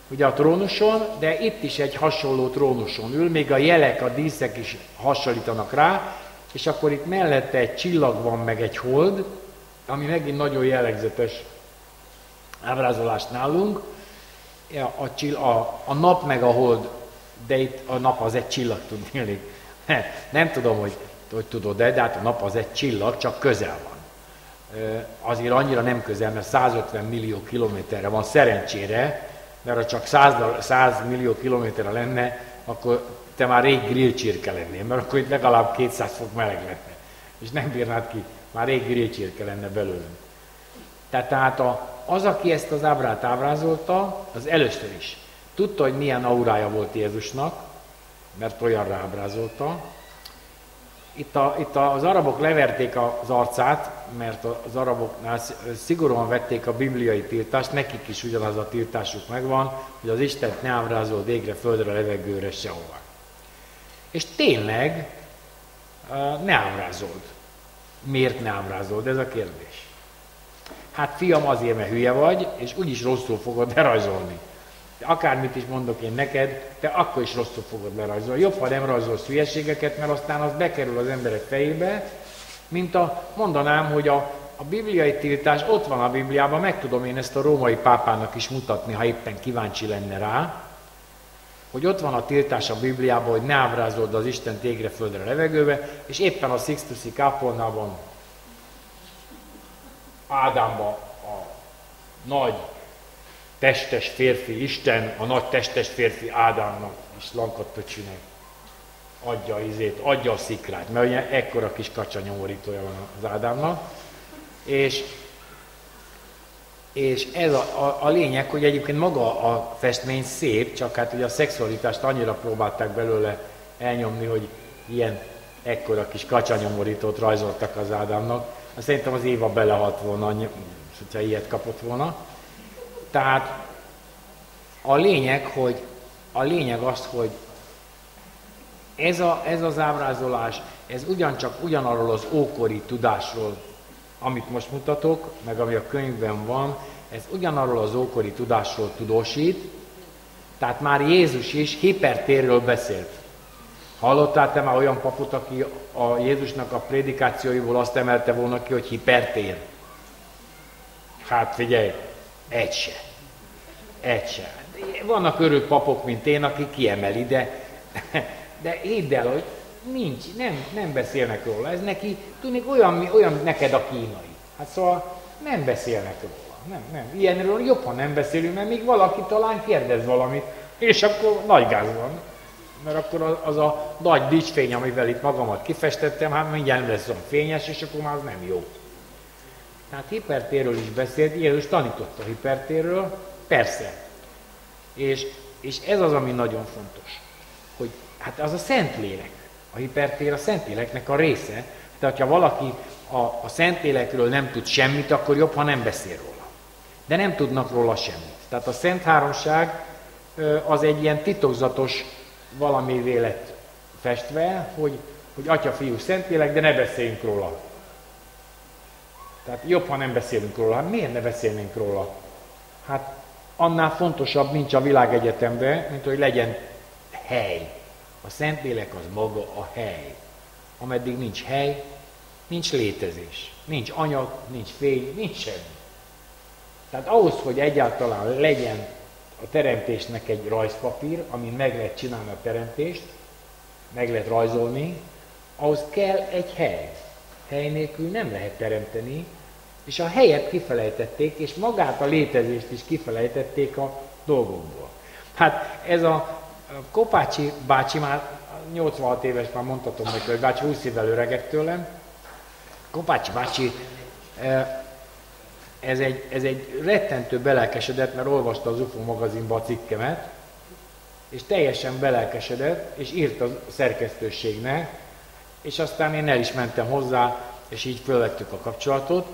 ugye a trónuson, de itt is egy hasonló trónuson ül, még a jelek, a díszek is hasonlítanak rá, és akkor itt mellette egy csillag van, meg egy hold, ami megint nagyon jellegzetes ábrázolás nálunk. A, csill, a, a nap meg a hold, de itt a nap az egy csillag, tudni. Nem tudom, hogy, hogy tudod, de, de hát a nap az egy csillag, csak közel van. Azért annyira nem közel, mert 150 millió kilométerre van szerencsére, mert ha csak 100, 100 millió kilométerre lenne, akkor te már rég grillcsirke lennél, mert akkor itt legalább 200 fok meleg lenne. És nem bírnád ki, már rég grillcsirke lenne belőlem. Tehát, a, az, aki ezt az ábrát ábrázolta, az először is tudta, hogy milyen aurája volt Jézusnak, mert olyan rábrázolta, itt, a, itt az arabok leverték az arcát, mert az araboknál szigorúan vették a bibliai tiltást, nekik is ugyanaz a tiltásuk megvan, hogy az Istent ne ábrázold égre, földre, levegőre, sehová. És tényleg ne ábrázold. Miért ne ábrázold? Ez a kérdés. Hát fiam azért, mert hülye vagy, és úgyis rosszul fogod lerajzolni. De akármit is mondok én neked, te akkor is rosszul fogod lerajzolni. Jobb, ha nem rajzolsz hülyeségeket, mert aztán az bekerül az emberek fejébe, mint a, mondanám, hogy a, a bibliai tiltás ott van a Bibliában, meg tudom én ezt a római pápának is mutatni, ha éppen kíváncsi lenne rá, hogy ott van a tiltás a Bibliában, hogy ne ábrázold az Isten tégre, földre, levegőbe, és éppen a Sixtusi kápolnában Ádámban a nagy testes férfi Isten, a nagy testes férfi Ádámnak is lankott öcsinek adja izét, adja a szikrát, mert ugye ekkora kis kacsa nyomorítója van az Ádámnak, és, és ez a, a, a, lényeg, hogy egyébként maga a festmény szép, csak hát ugye a szexualitást annyira próbálták belőle elnyomni, hogy ilyen ekkora kis kacsanyomorítót rajzoltak az Ádámnak. Azt szerintem az Éva belehalt volna, hogyha ilyet kapott volna. Tehát a lényeg, hogy a lényeg az, hogy ez, a, ez az ábrázolás, ez ugyancsak ugyanarról az ókori tudásról, amit most mutatok, meg ami a könyvben van, ez ugyanarról az ókori tudásról tudósít, tehát már Jézus is hipertérről beszélt. Hallottál te már olyan papot, aki a Jézusnak a prédikációiból azt emelte volna ki, hogy hipertér? Hát figyelj, egy se. Egy se. Vannak örök papok, mint én, akik kiemeli, de, de hidd el, hogy nincs, nem, nem beszélnek róla. Ez neki, tudnék, olyan, olyan neked a kínai. Hát szóval nem beszélnek róla. Nem, nem. Ilyenről jobban nem beszélünk, mert még valaki talán kérdez valamit, és akkor nagy gáz van mert akkor az a nagy dicsfény, amivel itt magamat kifestettem, hát mindjárt lesz olyan fényes, és akkor már az nem jó. Tehát hipertérről is beszélt, Jézus tanította hipertérről, persze. És, és ez az, ami nagyon fontos, hogy hát az a Szentlélek. A hipertér a Szentléleknek a része. Tehát, ha valaki a, a Szentlélekről nem tud semmit, akkor jobb, ha nem beszél róla. De nem tudnak róla semmit. Tehát a Szent Háromság az egy ilyen titokzatos valami vélet festve, hogy, hogy Atya, Fiú, Szentlélek, de ne beszéljünk róla. Tehát jobb, ha nem beszélünk róla. Hát miért ne beszélnénk róla? Hát annál fontosabb nincs a világegyetemben, mint hogy legyen hely. A Szentlélek az maga a hely. Ameddig nincs hely, nincs létezés. Nincs anyag, nincs fény, nincs semmi. Tehát ahhoz, hogy egyáltalán legyen a teremtésnek egy rajzpapír, amin meg lehet csinálni a teremtést, meg lehet rajzolni, ahhoz kell egy hely. Hely nélkül nem lehet teremteni, és a helyet kifelejtették, és magát a létezést is kifelejtették a dolgokból. Hát ez a Kopácsi bácsi már 86 éves, már mondhatom neki, hogy bácsi 20 évvel öregek tőlem. Kopácsi bácsi eh, ez egy, ez egy rettentő belelkesedett, mert olvasta az UFO magazinba a cikkemet, és teljesen belelkesedett, és írt a szerkesztőségnek, és aztán én el is mentem hozzá, és így fölvettük a kapcsolatot,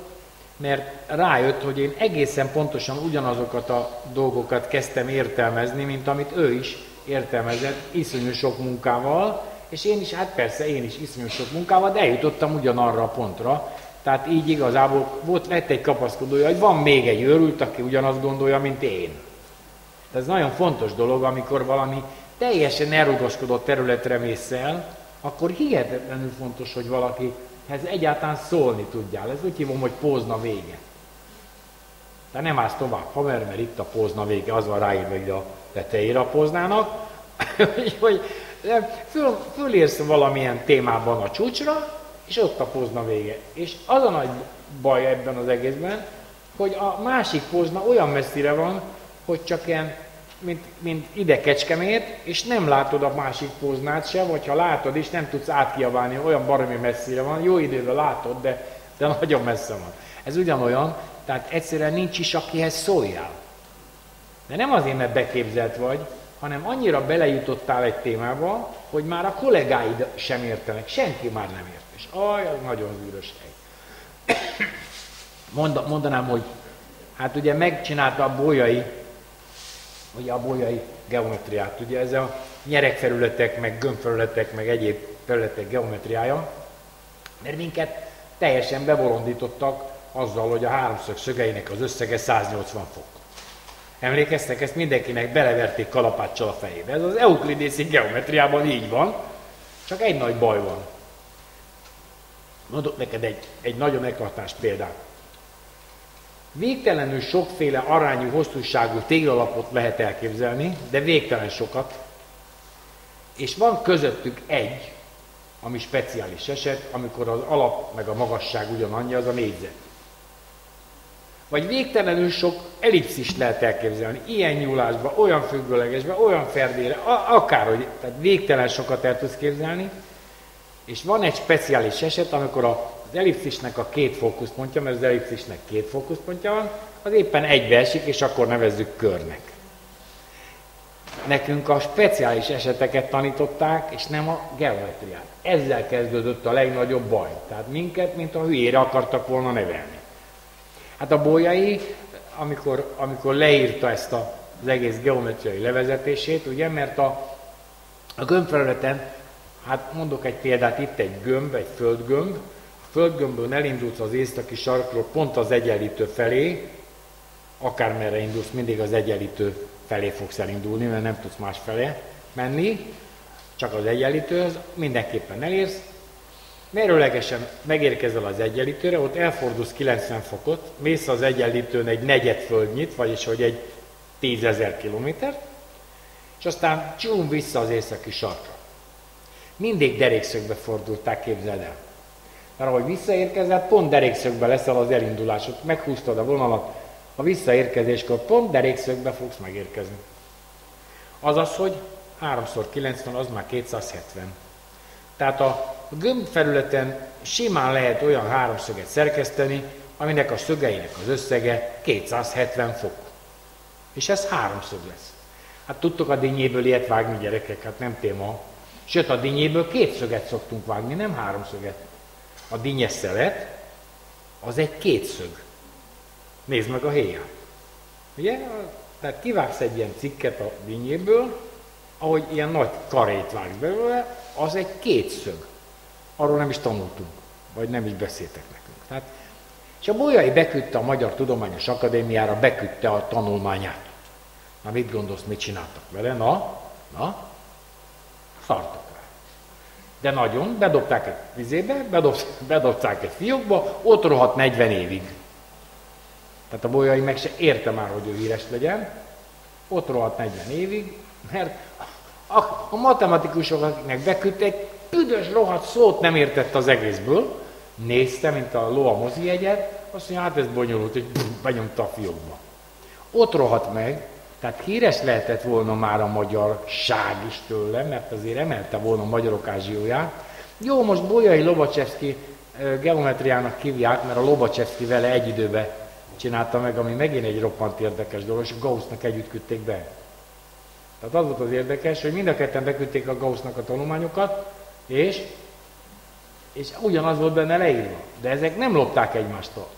mert rájött, hogy én egészen pontosan ugyanazokat a dolgokat kezdtem értelmezni, mint amit ő is értelmezett, iszonyú sok munkával, és én is, hát persze én is iszonyú sok munkával, de eljutottam ugyanarra a pontra, tehát így igazából volt, lett egy kapaszkodója, hogy van még egy őrült, aki ugyanazt gondolja, mint én. Ez nagyon fontos dolog, amikor valami teljesen elrugaszkodott területre mész el, akkor hihetetlenül fontos, hogy valaki ez egyáltalán szólni tudjál. Ez úgy hívom, hogy pózna vége. De nem állsz tovább, haver, mert itt a pózna vége, az van ráírva, hogy a tetejére a póznának, hogy föl, fölérsz valamilyen témában a csúcsra, és ott a pozna vége. És az a nagy baj ebben az egészben, hogy a másik pozna olyan messzire van, hogy csak ilyen, mint, mint ide kecskemét, és nem látod a másik poznát se, vagy ha látod is, nem tudsz átkiabálni, olyan baromi messzire van, jó időben látod, de, de nagyon messze van. Ez ugyanolyan, tehát egyszerűen nincs is, akihez szóljál. De nem azért, mert beképzelt vagy, hanem annyira belejutottál egy témába, hogy már a kollégáid sem értenek, senki már nem ért. És aj, az nagyon zűrös hely. Mond, mondanám, hogy hát ugye megcsinálta a bolyai, ugye a bolyai geometriát, ugye ez a nyerekfelületek, meg gömbfelületek, meg egyéb felületek geometriája, mert minket teljesen bevolondítottak azzal, hogy a háromszög szögeinek az összege 180 fok. Emlékeztek, ezt mindenkinek beleverték kalapáccsal a fejébe. Ez az euklidészi geometriában így van, csak egy nagy baj van. Mondok neked egy, egy nagyon eklatás példát. Végtelenül sokféle arányú, hosszúságú téglalapot lehet elképzelni, de végtelen sokat. És van közöttük egy, ami speciális eset, amikor az alap meg a magasság ugyanannyi, az a négyzet. Vagy végtelenül sok ellipszist lehet elképzelni. Ilyen nyúlásba, olyan függőlegesbe, olyan ferdére, akárhogy, tehát végtelen sokat el tudsz képzelni. És van egy speciális eset, amikor az ellipszisnek a két fókuszpontja, mert az ellipszisnek két fókuszpontja van, az éppen egybe esik, és akkor nevezzük körnek. Nekünk a speciális eseteket tanították, és nem a geometriát. Ezzel kezdődött a legnagyobb baj. Tehát minket, mint a hülyére akartak volna nevelni. Hát a bolyai, amikor, amikor leírta ezt a, az egész geometriai levezetését, ugye, mert a, a gömbfelületen, hát mondok egy példát, itt egy gömb, egy földgömb, a földgömbből elindulsz az északi sarkról pont az egyenlítő felé, akármerre indulsz, mindig az egyenlítő felé fogsz elindulni, mert nem tudsz más felé menni, csak az egyenlítőhöz, mindenképpen elérsz, merőlegesen megérkezel az egyenlítőre, ott elfordulsz 90 fokot, mész az egyenlítőn egy negyed földnyit, vagyis hogy egy tízezer kilométert, és aztán csúm vissza az északi sarkra. Mindig derékszögbe fordulták, képzeld el. Mert ahogy visszaérkezel, pont derékszögbe leszel az elindulásod, meghúztad a vonalat, a visszaérkezéskor pont derékszögbe fogsz megérkezni. Azaz, hogy 3x90 az már 270. Tehát a gömb felületen simán lehet olyan háromszöget szerkeszteni, aminek a szögeinek az összege 270 fok. És ez háromszög lesz. Hát tudtok a dinnyéből ilyet vágni gyerekek, hát nem téma. Sőt, a dinnyéből két szöget szoktunk vágni, nem háromszöget. A dinnyes szelet, az egy kétszög. Nézd meg a héját. Ugye? Tehát kivágsz egy ilyen cikket a dinnyéből, ahogy ilyen nagy karét vágsz belőle, az egy kétszög. Arról nem is tanultunk, vagy nem is beszéltek nekünk. Tehát, és a Bolyai beküldte a Magyar Tudományos Akadémiára, beküldte a tanulmányát. Na mit gondolsz, mit csináltak vele? Na, na, szartak rá. De nagyon, bedobták egy vizébe, bedob, bedobták egy fiókba, ott rohadt 40 évig. Tehát a bolyai meg se érte már, hogy ő híres legyen, ott rohadt 40 évig, mert a, a matematikusok, akiknek beküldték, büdös rohadt szót nem értett az egészből, nézte, mint a ló a mozi jegyet, azt mondja, hát ez bonyolult, hogy benyomta a fiókba. Ott rohadt meg, tehát híres lehetett volna már a magyarság is tőle, mert azért emelte volna a magyarok ázsióját. Jó, most Bolyai Lobacsevszki geometriának hívják, mert a Lobacsevszki vele egy időben csinálta meg, ami megint egy roppant érdekes dolog, és Gaussnak együtt küldték be. Tehát az volt az érdekes, hogy mind a ketten beküldték a Gaussnak a tanulmányokat, és, és ugyanaz volt benne leírva. De ezek nem lopták egymástól.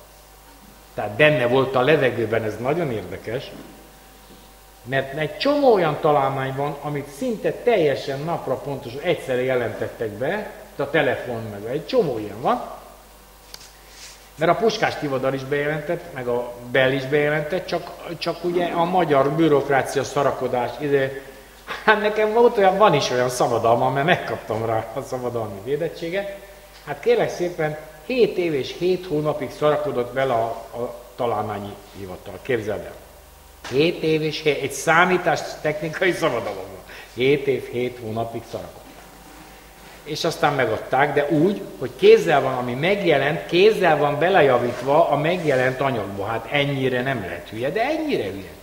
Tehát benne volt a levegőben, ez nagyon érdekes, mert egy csomó olyan találmány van, amit szinte teljesen napra pontosan egyszerre jelentettek be, a telefon meg egy csomó ilyen van, mert a Puskás Tivadar is bejelentett, meg a Bell is bejelentett, csak, csak ugye a magyar bürokrácia szarakodás, ide, hát nekem volt olyan, van is olyan szabadalma, mert megkaptam rá a szabadalmi védettséget. Hát kérlek szépen, 7 év és 7 hónapig szarakodott vele a, a találmányi hivatal. Képzeld el. 7 év és 7, egy számítás technikai szabadalom. 7 év, 7 hónapig szarakodott és aztán megadták, de úgy, hogy kézzel van, ami megjelent, kézzel van belejavítva a megjelent anyagba. Hát ennyire nem lehet hülye, de ennyire hülye.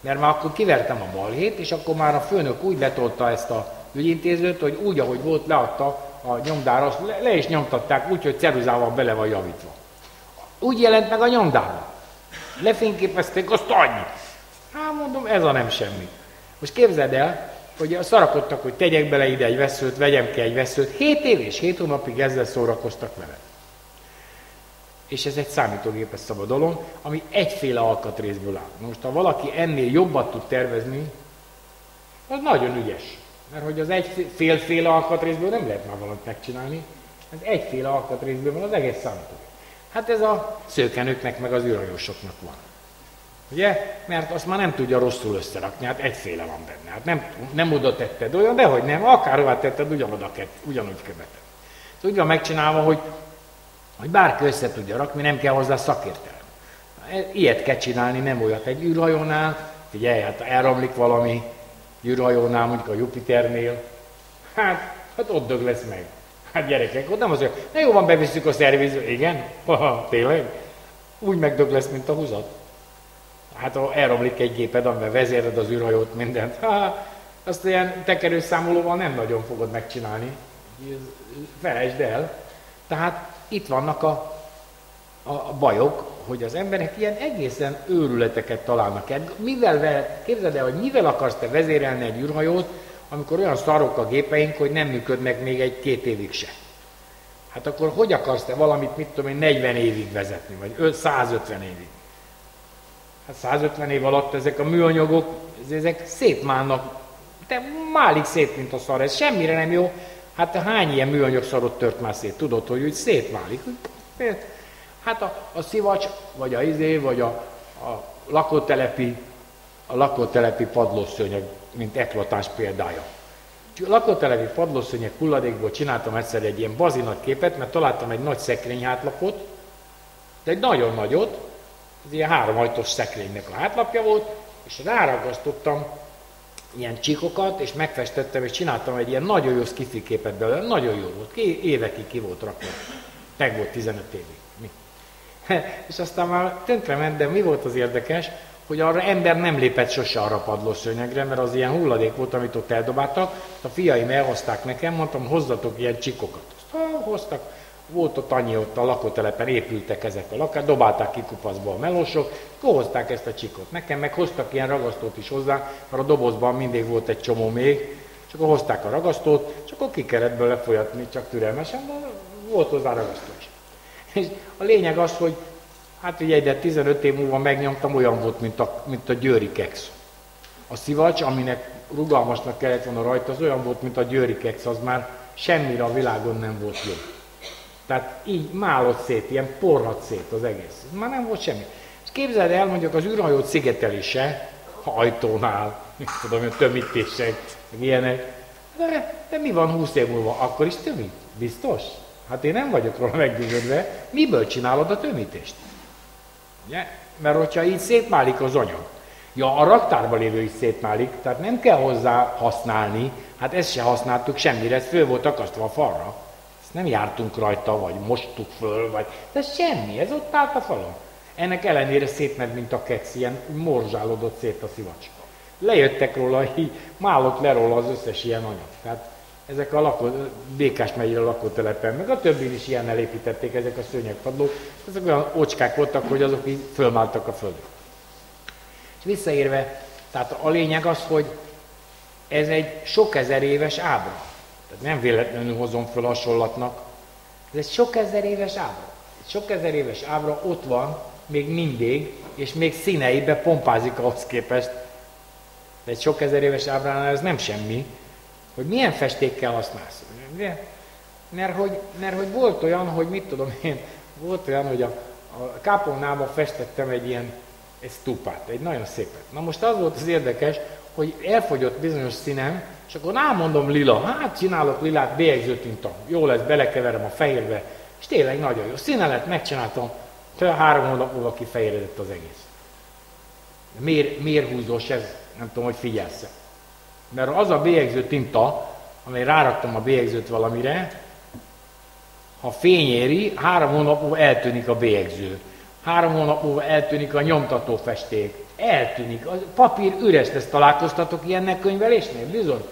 Mert már akkor kivertem a balhét, és akkor már a főnök úgy letolta ezt a ügyintézőt, hogy úgy, ahogy volt, leadta a nyomdára, azt le, le is nyomtatták úgy, hogy ceruzával bele van javítva. Úgy jelent meg a nyomdában. Lefényképezték, azt annyi. Hát mondom, ez a nem semmi. Most képzeld el, hogy szarakodtak, hogy tegyek bele ide egy veszőt, vegyem ki egy veszőt. Hét év és hét hónapig ezzel szórakoztak vele. És ez egy számítógépes szabadalom, ami egyféle alkatrészből áll. Most, ha valaki ennél jobbat tud tervezni, az nagyon ügyes. Mert hogy az egyfél-féle alkatrészből nem lehet már valamit megcsinálni, ez egyféle alkatrészből van az egész számítógép. Hát ez a szőkenőknek meg az űrhajósoknak van. Ugye? Mert azt már nem tudja rosszul összerakni, hát egyféle van benne. Hát nem, nem oda tetted olyan, de hogy nem, akárhová tetted, ugyanoda kett, ugyanúgy követed. Úgy van megcsinálva, hogy, hogy bárki össze tudja rakni, nem kell hozzá szakértelem. Ilyet kell csinálni, nem olyat. Egy űrhajónál, figyelj, hát elromlik valami űrhajónál, mondjuk a Jupiternél, hát, hát ott dög lesz meg. Hát gyerekek, ott nem az, hogy na jó van, bevisszük a szerviző, igen, tényleg, úgy megdög lesz, mint a húzat. Hát ha elromlik egy géped, amivel vezéred az űrhajót, mindent, ha, azt ilyen tekerőszámolóval nem nagyon fogod megcsinálni. Felejtsd el. Tehát itt vannak a, a bajok, hogy az emberek ilyen egészen őrületeket találnak Mivel, képzeld el, hogy mivel akarsz te vezérelni egy űrhajót, amikor olyan szarok a gépeink, hogy nem működnek még egy-két évig se. Hát akkor hogy akarsz te valamit, mit tudom én, 40 évig vezetni, vagy 150 évig? Hát 150 év alatt ezek a műanyagok, ezek szétmálnak, te málik szét, mint a szar, ez semmire nem jó. Hát hány ilyen műanyag szarot tört már szét? Tudod, hogy úgy szétválik. Hát a, a szivacs, vagy a izé, vagy a, a lakótelepi, a lakótelepi padlószőnyeg, mint eklatás példája. A lakótelepi padlószőnyeg hulladékból csináltam egyszer egy ilyen bazinat képet, mert találtam egy nagy szekrényhátlapot, de egy nagyon nagyot, ez ilyen háromajtos szekrénynek a hátlapja volt, és ráragasztottam ilyen csikokat, és megfestettem, és csináltam egy ilyen nagyon jó skifi képet belőle, nagyon jó volt, ki, évekig ki volt rakva, meg volt 15 évig. Mi? és aztán már tönkre ment, de mi volt az érdekes, hogy arra ember nem lépett sose arra padlószőnyegre, mert az ilyen hulladék volt, amit ott eldobáltak. A fiaim elhozták nekem, mondtam, hozzatok ilyen csikokat. Azt hoztak, volt ott annyi, ott a lakótelepen épültek ezek a lakák, dobálták ki kupaszba a melósok, hozták ezt a csikot. Nekem meg hoztak ilyen ragasztót is hozzá, mert a dobozban mindig volt egy csomó még, és akkor hozták a ragasztót, és akkor ki kellett belőle folyatni, csak türelmesen, de volt hozzá ragasztó is. És a lényeg az, hogy hát ugye de 15 év múlva megnyomtam, olyan volt, mint a, mint a győri kex. A szivacs, aminek rugalmasnak kellett volna rajta, az olyan volt, mint a győri kex, az már semmire a világon nem volt jó. Tehát így málott szét, ilyen porrat szét az egész. Már nem volt semmi. És képzeld el, mondjuk az űrhajót szigetelése, ajtónál, mit tudom, hogy tömítések, ilyenek. De, de mi van 20 év múlva? Akkor is tömít? Biztos? Hát én nem vagyok róla meggyőződve. Miből csinálod a tömítést? Ugye? Mert hogyha így szétmálik az anyag, ja, a raktárban lévő is szétmálik, tehát nem kell hozzá használni, hát ezt se használtuk semmire, ez föl volt akasztva a falra. Ezt nem jártunk rajta, vagy mostuk föl, vagy... De semmi, ez ott állt a falon. Ennek ellenére szétment, mint a kec, ilyen morzsálódott szét a szivacs. Lejöttek róla, így málott le róla az összes ilyen anyag. Tehát ezek a lakó, Békás megyre lakótelepen, meg a többi is ilyen elépítették ezek a szőnyegpadlók, ezek olyan ocskák voltak, hogy azok így fölmáltak a földre. És visszaérve, tehát a lényeg az, hogy ez egy sok ezer éves ábra. Tehát nem véletlenül hozom föl hasonlatnak. Ez egy sok ezer éves ábra. Egy sok ezer éves ábra ott van, még mindig, és még színeibe pompázik ahhoz képest. De egy sok ezer éves ábránál ez nem semmi, hogy milyen festékkel használsz. Mert hogy, mert hogy volt olyan, hogy mit tudom én, volt olyan, hogy a, a kápolnába festettem egy ilyen egy stupát, egy nagyon szépet. Na most az volt az érdekes, hogy elfogyott bizonyos színem, és akkor mondom lila, hát csinálok lilát, bélyegző tinta, jó lesz, belekeverem a fehérbe, és tényleg nagyon jó. Színe lett, megcsináltam, tehát három hónap múlva kifehéredett az egész. Miért, miért húzós ez? Nem tudom, hogy figyelsz. Mert az a bélyegző tinta, amely ráraktam a bélyegzőt valamire, ha fényéri, három hónap múlva eltűnik a bélyegző. Három hónap múlva eltűnik a nyomtató festék. Eltűnik. A papír üres, ezt találkoztatok ilyennek könyvelésnél? Bizony.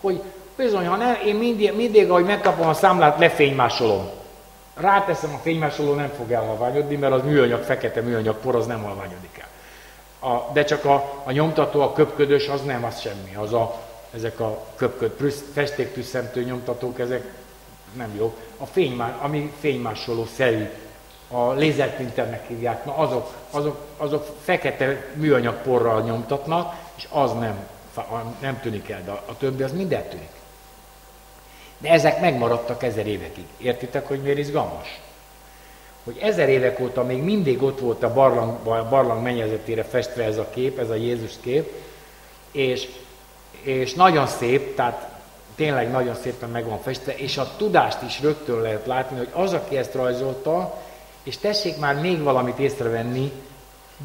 Hogy bizony, ha nem, én mindig, mindig, ahogy megkapom a számlát, lefénymásolom. Ráteszem a fénymásoló, nem fog elhalványodni, mert az műanyag, fekete műanyag por, az nem halványodik el. A, de csak a, a nyomtató, a köpködös, az nem, az semmi. Az a, ezek a köpköd, festéktűszentő nyomtatók, ezek nem jó. A fénymá, ami fénymásoló szerű, a lézerprinternek hívják, na azok, azok, azok fekete műanyag porral nyomtatnak, és az nem, nem tűnik el, de a többi az mind eltűnik. De ezek megmaradtak ezer évekig. Értitek, hogy miért izgalmas? Hogy ezer évek óta még mindig ott volt a barlang, barlang mennyezetére festve ez a kép, ez a Jézus kép, és, és nagyon szép, tehát tényleg nagyon szépen meg van festve, és a tudást is rögtön lehet látni, hogy az, aki ezt rajzolta, és tessék már még valamit észrevenni,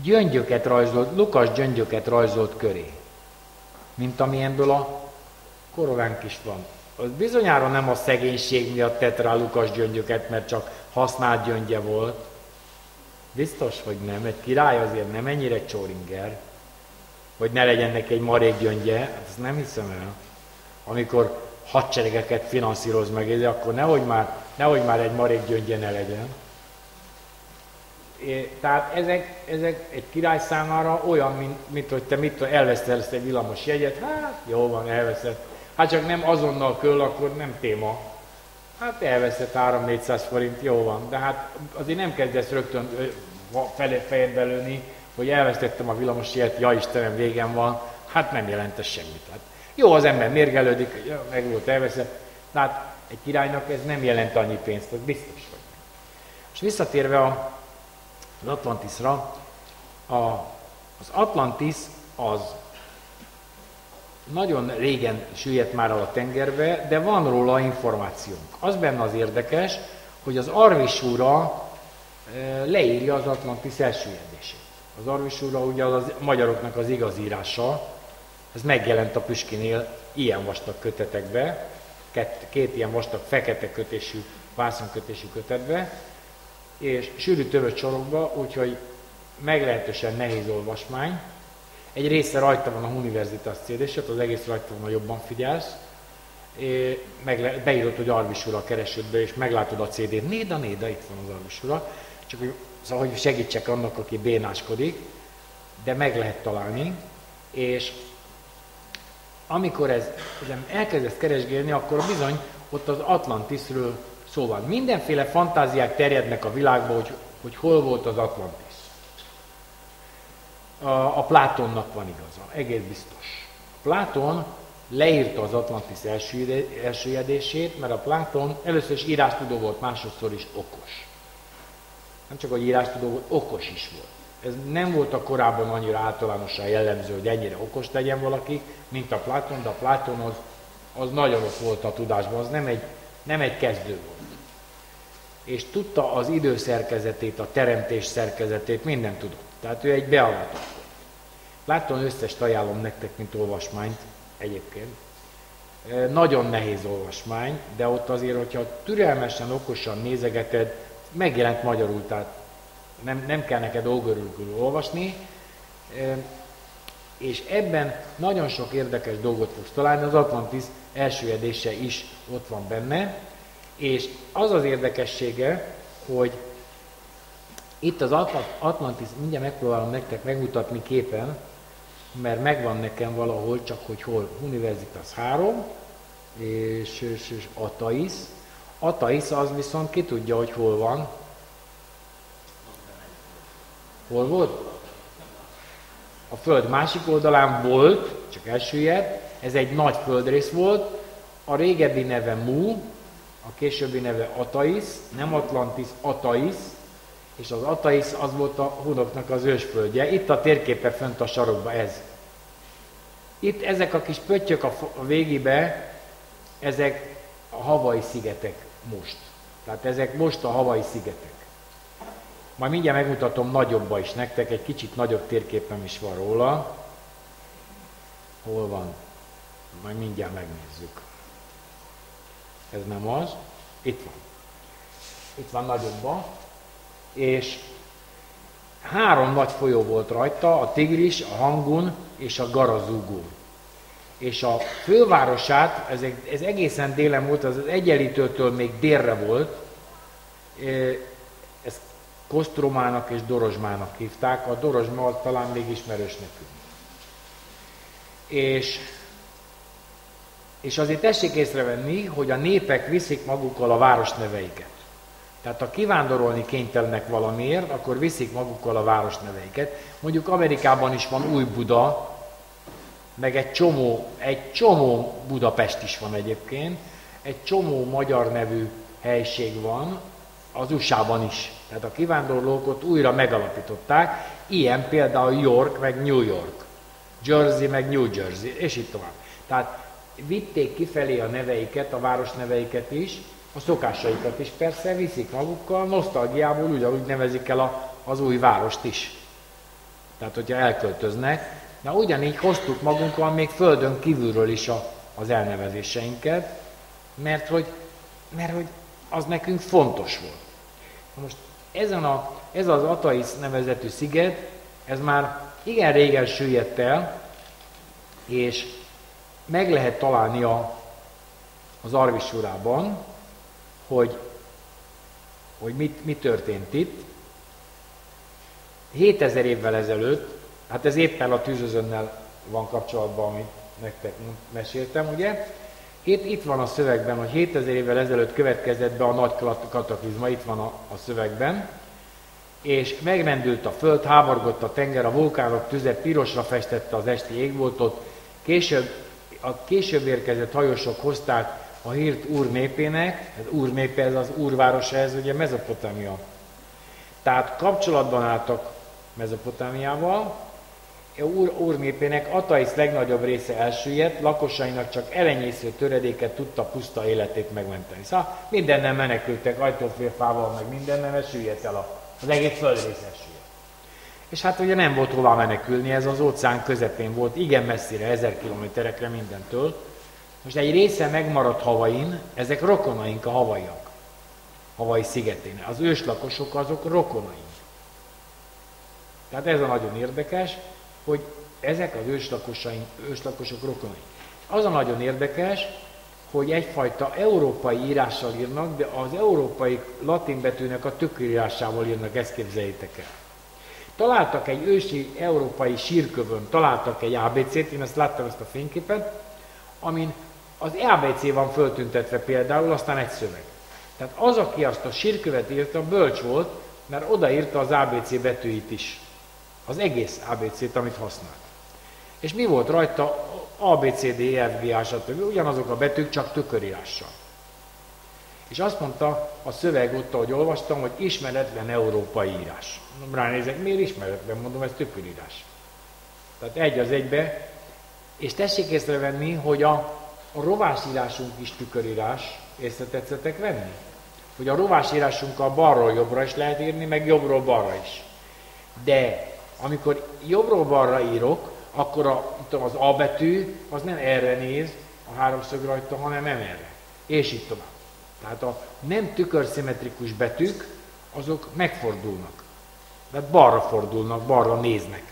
gyöngyöket rajzolt, Lukas gyöngyöket rajzolt köré, mint amilyenből a koronánk is van. Az bizonyára nem a szegénység miatt tett rá Lukas gyöngyöket, mert csak használt gyöngye volt, Biztos, hogy nem. Egy király azért nem ennyire csóringer, hogy ne legyen neki egy marék gyöngye, hát ezt nem hiszem el. Amikor hadseregeket finanszíroz meg, akkor nehogy már, nehogy már egy marék gyöngye ne legyen. É, tehát ezek, ezek egy király számára olyan, mint, mint hogy te mit elvesztelsz egy villamos jegyet, hát jó van, elveszed. Hát csak nem azonnal köl, akkor nem téma. Hát elveszett 3-400 forint, jó van, de hát azért nem kezdesz rögtön fejedbe lőni, hogy elvesztettem a villamos jegyet, ja Istenem, végem van, hát nem jelent ez semmit. Hát jó, az ember mérgelődik, meg volt elveszett, de hát egy királynak ez nem jelent annyi pénzt, az biztos vagy. És visszatérve a az Atlantisra. A, az Atlantis az nagyon régen süllyedt már a tengerbe, de van róla információnk. Az benne az érdekes, hogy az Arvisúra e, leírja az Atlantis elsüllyedését. Az Arvisúra ugye az, az magyaroknak az igazírása, ez megjelent a Püskinél ilyen vastag kötetekbe, két, két ilyen vastag fekete kötésű, vászonkötésű kötetbe, és sűrű tövött sorokba, úgyhogy meglehetősen nehéz olvasmány. Egy része rajta van a Universitas cd az egész rajta van, jobban figyelsz. Meg beírod, hogy Arvisura a keresődbe, és meglátod a CD-t. Néda, néda, itt van az Arvisura. Csak hogy, szóval, hogy segítsek annak, aki bénáskodik, de meg lehet találni. És amikor ez, elkezdesz keresgélni, akkor bizony ott az Atlantisről Szóval mindenféle fantáziák terjednek a világba, hogy, hogy hol volt az Atlantis. A, Plátonnak van igaza, egész biztos. Pláton leírta az Atlantis elsüllyedését, mert a Pláton először is írástudó volt, másodszor is okos. Nem csak, hogy írástudó volt, okos is volt. Ez nem volt a korábban annyira általánosan jellemző, hogy ennyire okos legyen valaki, mint a Pláton, de a Pláton az, az nagyon ott volt a tudásban, az nem egy, nem egy kezdő volt és tudta az idő a teremtés szerkezetét, minden tudott. Tehát ő egy beavatott. Láttam összes ajánlom nektek, mint olvasmányt egyébként. Nagyon nehéz olvasmány, de ott azért, hogyha türelmesen, okosan nézegeted, megjelent magyarul, tehát nem, nem kell neked ógörülkül olvasni, és ebben nagyon sok érdekes dolgot fogsz találni, az Atlantis elsőjedése is ott van benne, és az az érdekessége, hogy itt az Atlantis, mindjárt megpróbálom nektek megmutatni képen, mert megvan nekem valahol, csak hogy hol, Universitas 3, és, és, és Atais. Atais az viszont ki tudja, hogy hol van. Hol volt? A föld másik oldalán volt, csak elsüllyedt, ez egy nagy földrész volt, a régebbi neve Mu, a későbbi neve Atais, nem Atlantis, Atais, és az Atais az volt a hunoknak az ősföldje. Itt a térképe fönt a sarokba ez. Itt ezek a kis pöttyök a, végébe, ezek a havai szigetek most. Tehát ezek most a havai szigetek. Majd mindjárt megmutatom nagyobba is nektek, egy kicsit nagyobb térképem is van róla. Hol van? Majd mindjárt megnézzük ez nem az, itt van. Itt van nagyobban, és három nagy folyó volt rajta, a Tigris, a Hangun és a Garazugó. És a fővárosát, ez, ez egészen délen volt, az, egyenlítőtől még délre volt, ezt Kosztromának és Dorozsmának hívták, a Dorozsma talán még ismerős nekünk. És és azért tessék észrevenni, hogy a népek viszik magukkal a városneveiket. Tehát ha kivándorolni kénytelenek valamiért, akkor viszik magukkal a városneveiket. Mondjuk Amerikában is van új Buda, meg egy csomó, egy csomó Budapest is van egyébként, egy csomó magyar nevű helység van, az USA-ban is. Tehát a kivándorlók ott újra megalapították, ilyen például York, meg New York, Jersey, meg New Jersey, és itt tovább. Tehát vitték kifelé a neveiket, a város neveiket is, a szokásaikat is persze viszik magukkal, nosztalgiából ugyanúgy nevezik el a, az új várost is. Tehát, hogyha elköltöznek, na ugyanígy hoztuk magunkkal még földön kívülről is a, az elnevezéseinket, mert hogy, mert hogy az nekünk fontos volt. Most ezen a, ez az Atais nevezetű sziget, ez már igen régen süllyedt el, és meg lehet találni a, az Arvisurában, hogy, hogy mit, mi történt itt. 7000 évvel ezelőtt, hát ez éppen a tűzözönnel van kapcsolatban, amit nektek meséltem, ugye? Itt, itt van a szövegben, hogy 7000 évvel ezelőtt következett be a nagy kataklizma, itt van a, a szövegben, és megrendült a föld, háborgott a tenger, a vulkánok tüze pirosra festette az esti égboltot, később, a később érkezett hajósok hozták a hírt Úr népének, az Úr népe, ez az Úr városa, ez ugye Mezopotámia. Tehát kapcsolatban álltak Mezopotámiával, Úr, úr népének Ataisz legnagyobb része elsüllyedt, lakosainak csak elenyésző töredéket tudta puszta életét megmenteni. Szóval mindennel menekültek, ajtófélfával, meg mindennel, mert süllyedt el a, az egész földrész elsüllyedt. És hát ugye nem volt hová menekülni, ez az óceán közepén volt, igen messzire, ezer kilométerekre mindentől. Most egy része megmaradt Havain, ezek rokonaink a havaiak, Havai szigetén. Az őslakosok azok rokonaink. Tehát ez a nagyon érdekes hogy ezek az őslakosaink, őslakosok rokonai. Az a nagyon érdekes, hogy egyfajta európai írással írnak, de az európai latin betűnek a tökörírásával írnak, ezt képzeljétek el. Találtak egy ősi európai sírkövön, találtak egy ABC-t, én ezt láttam ezt a fényképet, amin az ABC van föltüntetve például, aztán egy szöveg. Tehát az, aki azt a sírkövet írta, bölcs volt, mert odaírta az ABC betűit is. Az egész ABC-t, amit használt. És mi volt rajta? A, B, C, D, E, F, G, A, stb. Ugyanazok a betűk, csak tökörírással. És azt mondta a szöveg ott, ahogy olvastam, hogy ismeretlen európai írás. Ránézek, miért ismeretlen? Mondom, ez tökörírás. Tehát egy az egybe. És tessék észrevenni, hogy a, a rovásírásunk is tükörírás. Észre tetszettek venni? Hogy a rovásírásunkkal balról jobbra is lehet írni, meg jobbról balra is. De amikor jobbról balra írok, akkor a, tudom, az A betű az nem erre néz, a háromszög rajta, hanem nem erre. És így tovább. Tehát a nem tükörszimmetrikus betűk, azok megfordulnak. Tehát balra fordulnak, balra néznek.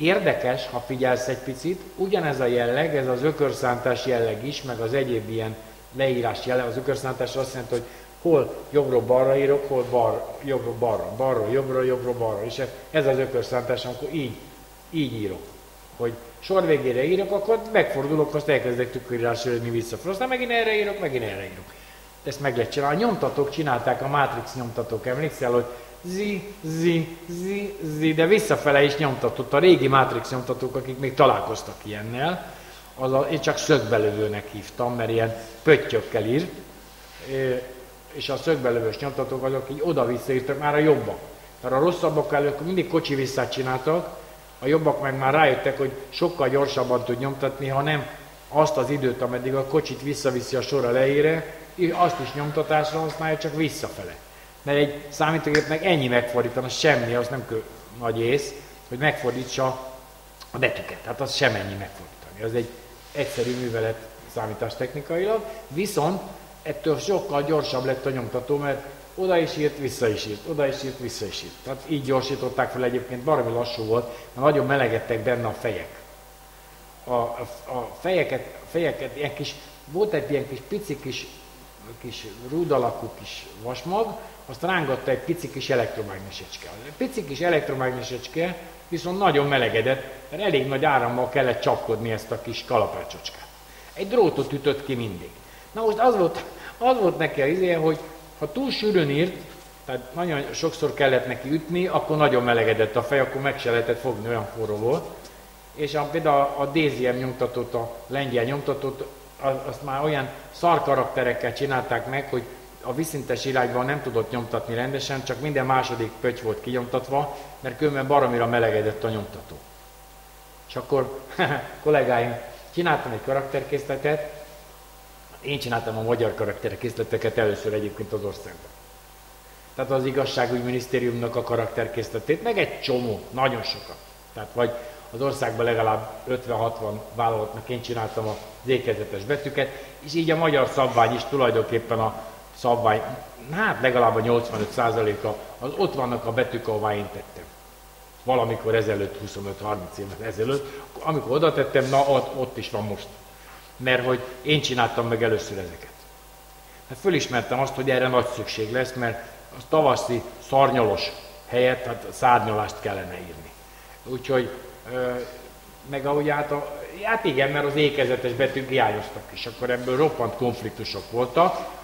Érdekes, ha figyelsz egy picit, ugyanez a jelleg, ez az ökörszántás jelleg is, meg az egyéb ilyen leírás jelleg, az ökörszántás azt jelenti, hogy hol jobbról balra írok, hol bar, jobbról balra, balra, jobbra, jobbra, balra. És ez az ökörszántás, amikor így, így írok. Hogy sor végére írok, akkor megfordulok, azt elkezdek tükörírásra jönni vissza. Aztán megint erre írok, megint erre írok. Ezt meg lehet csinálni. A nyomtatók csinálták, a Matrix nyomtatók, emlékszel, hogy zi, zi, zi, zi, de visszafele is nyomtatott. A régi Matrix nyomtatók, akik még találkoztak ilyennel, az a, én csak szögbelövőnek hívtam, mert ilyen pöttyökkel írt, és a szögbelövős nyomtatók azok így oda-vissza írtak már a jobbak. Mert a rosszabbak előtt mindig kocsi visszát csináltak, a jobbak meg már rájöttek, hogy sokkal gyorsabban tud nyomtatni, ha nem azt az időt, ameddig a kocsit visszaviszi a sor elejére, azt is nyomtatásra használja, csak visszafele. Mert egy számítógépnek ennyi megfordítani, semmi, az nem kö, nagy ész, hogy megfordítsa a betűket. Hát az sem ennyi megfordítani. Az egy egyszerű művelet számítástechnikailag, viszont ettől sokkal gyorsabb lett a nyomtató, mert oda is írt, vissza is írt, oda is írt, vissza is írt. Tehát így gyorsították fel egyébként, baromi lassú volt, mert nagyon melegedtek benne a fejek. A, a, a fejeket, a fejeket ilyen kis, volt egy ilyen kis pici kis, kis rúdalakú kis vasmag, azt rángatta egy pici kis elektromágnesecske. A pici kis elektromágnesecske viszont nagyon melegedett, mert elég nagy árammal kellett csapkodni ezt a kis kalapácsocskát. Egy drótot ütött ki mindig. Na most az volt, az volt neki a izé, hogy ha túl sűrűn írt, tehát nagyon sokszor kellett neki ütni, akkor nagyon melegedett a fej, akkor meg se lehetett fogni, olyan forró volt. És a, például a DZM nyomtatót, a lengyel nyomtatót, az, azt már olyan szar karakterekkel csinálták meg, hogy a viszintes irányban nem tudott nyomtatni rendesen, csak minden második pöty volt kinyomtatva, mert különben baromira melegedett a nyomtató. És akkor kollégáim, csináltam egy karakterkészletet, én csináltam a magyar karakterkészleteket először egyébként az országban. Tehát az igazságügyminisztériumnak a karakterkészletét, meg egy csomó, nagyon sokat. Tehát vagy az országban legalább 50-60 vállalatnak én csináltam az ékezetes betűket, és így a magyar szabvány is tulajdonképpen a szabvány, hát legalább a 85%-a, az ott vannak a betűk, ahová én tettem. Valamikor ezelőtt, 25-30 évvel ezelőtt, amikor oda tettem, na ott, ott is van most. Mert hogy én csináltam meg először ezeket. Hát fölismertem azt, hogy erre nagy szükség lesz, mert a tavaszi szarnyalos helyett hát szárnyalást kellene írni. Úgyhogy, meg ahogy át a, hát igen, mert az ékezetes betűk hiányoztak, és akkor ebből roppant konfliktusok voltak,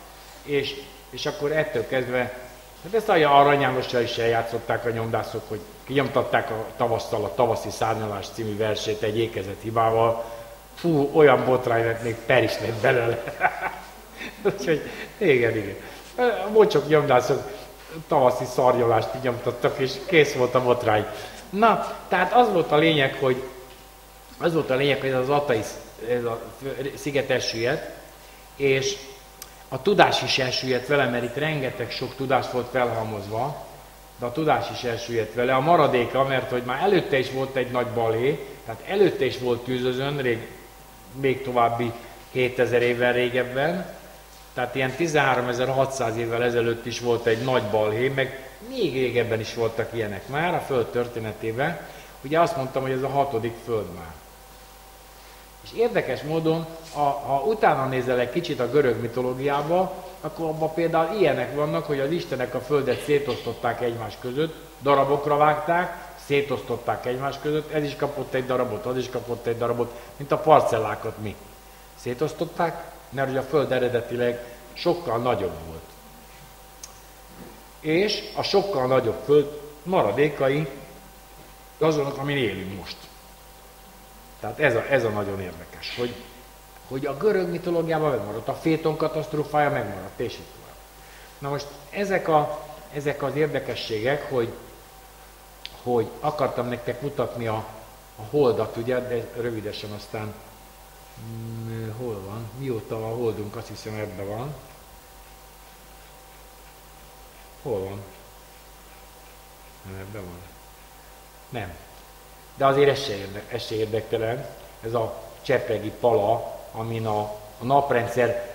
és, és akkor ettől kezdve, hát ezt a Arany is eljátszották a nyomdászok, hogy kinyomtatták a tavasszal a Tavaszi Szárnyalás című versét egy ékezet hibával, fú, olyan botrány lett, még per is lett belőle. Úgyhogy igen, igen. A mocsok nyomdászok tavaszi szarjolást nyomtattak, és kész volt a botrány. Na, tehát az volt a lényeg, hogy az volt a lényeg, hogy ez az Atai ez a sziget elsüllyedt, és a tudás is elsüllyedt vele, mert itt rengeteg sok tudás volt felhalmozva, de a tudás is elsüllyedt vele. A maradéka, mert hogy már előtte is volt egy nagy balé, tehát előtte is volt tűzözön, rég, még további 7000 évvel régebben, tehát ilyen 13.600 évvel ezelőtt is volt egy nagy balhé, meg még régebben is voltak ilyenek már a Föld történetében. Ugye azt mondtam, hogy ez a hatodik Föld már. És érdekes módon, ha, ha utána nézel egy kicsit a görög mitológiába, akkor abban például ilyenek vannak, hogy az istenek a földet szétosztották egymás között, darabokra vágták, szétosztották egymás között, ez is kapott egy darabot, az is kapott egy darabot, mint a parcellákat mi. Szétosztották, mert hogy a Föld eredetileg sokkal nagyobb volt. És a sokkal nagyobb Föld maradékai azonok, amin élünk most. Tehát ez a, ez a nagyon érdekes, hogy, hogy a görög mitológiában megmaradt, a féton katasztrófája megmaradt, és itt van. Na most ezek, a, ezek az érdekességek, hogy, hogy akartam nektek mutatni a, a holdat, ugye, de rövidesen aztán Hmm, hol van? Mióta a holdunk, azt hiszem ebben van. Hol van? Nem, ebben van. Nem. De azért ez se, érde, ez se érdektelen. Ez a csepregi pala, amin a, a naprendszer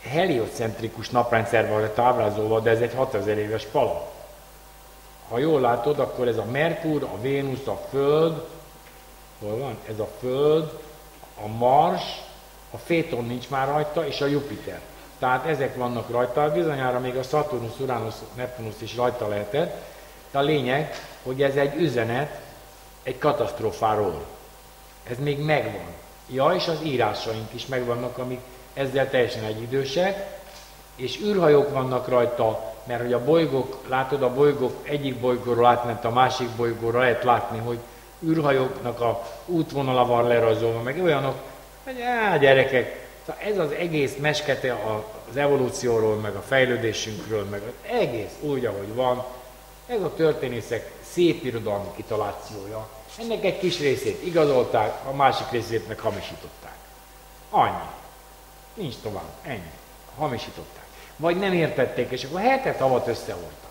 heliocentrikus naprendszer van lett ábrázolva, de ez egy 6000 éves pala. Ha jól látod, akkor ez a Merkur, a Vénusz, a Föld, hol van? Ez a Föld, a Mars, a Féton nincs már rajta, és a Jupiter. Tehát ezek vannak rajta, bizonyára még a Saturnus, Uranus, Neptunus is rajta lehetett, de a lényeg, hogy ez egy üzenet egy katasztrófáról. Ez még megvan. Ja, és az írásaink is megvannak, amik ezzel teljesen egyidősek, és űrhajók vannak rajta, mert hogy a bolygók, látod, a bolygók egyik bolygóról átment a másik bolygóra, lehet látni, hogy űrhajóknak a útvonala van lerajzolva, meg olyanok, hogy á, gyerekek, szóval ez az egész meskete az evolúcióról, meg a fejlődésünkről, meg az egész úgy, ahogy van, ez a történészek szép irodalmi kitalációja. Ennek egy kis részét igazolták, a másik részét meg hamisították. Annyi. Nincs tovább. Ennyi. Hamisították. Vagy nem értették, és akkor hetet havat összehordtak.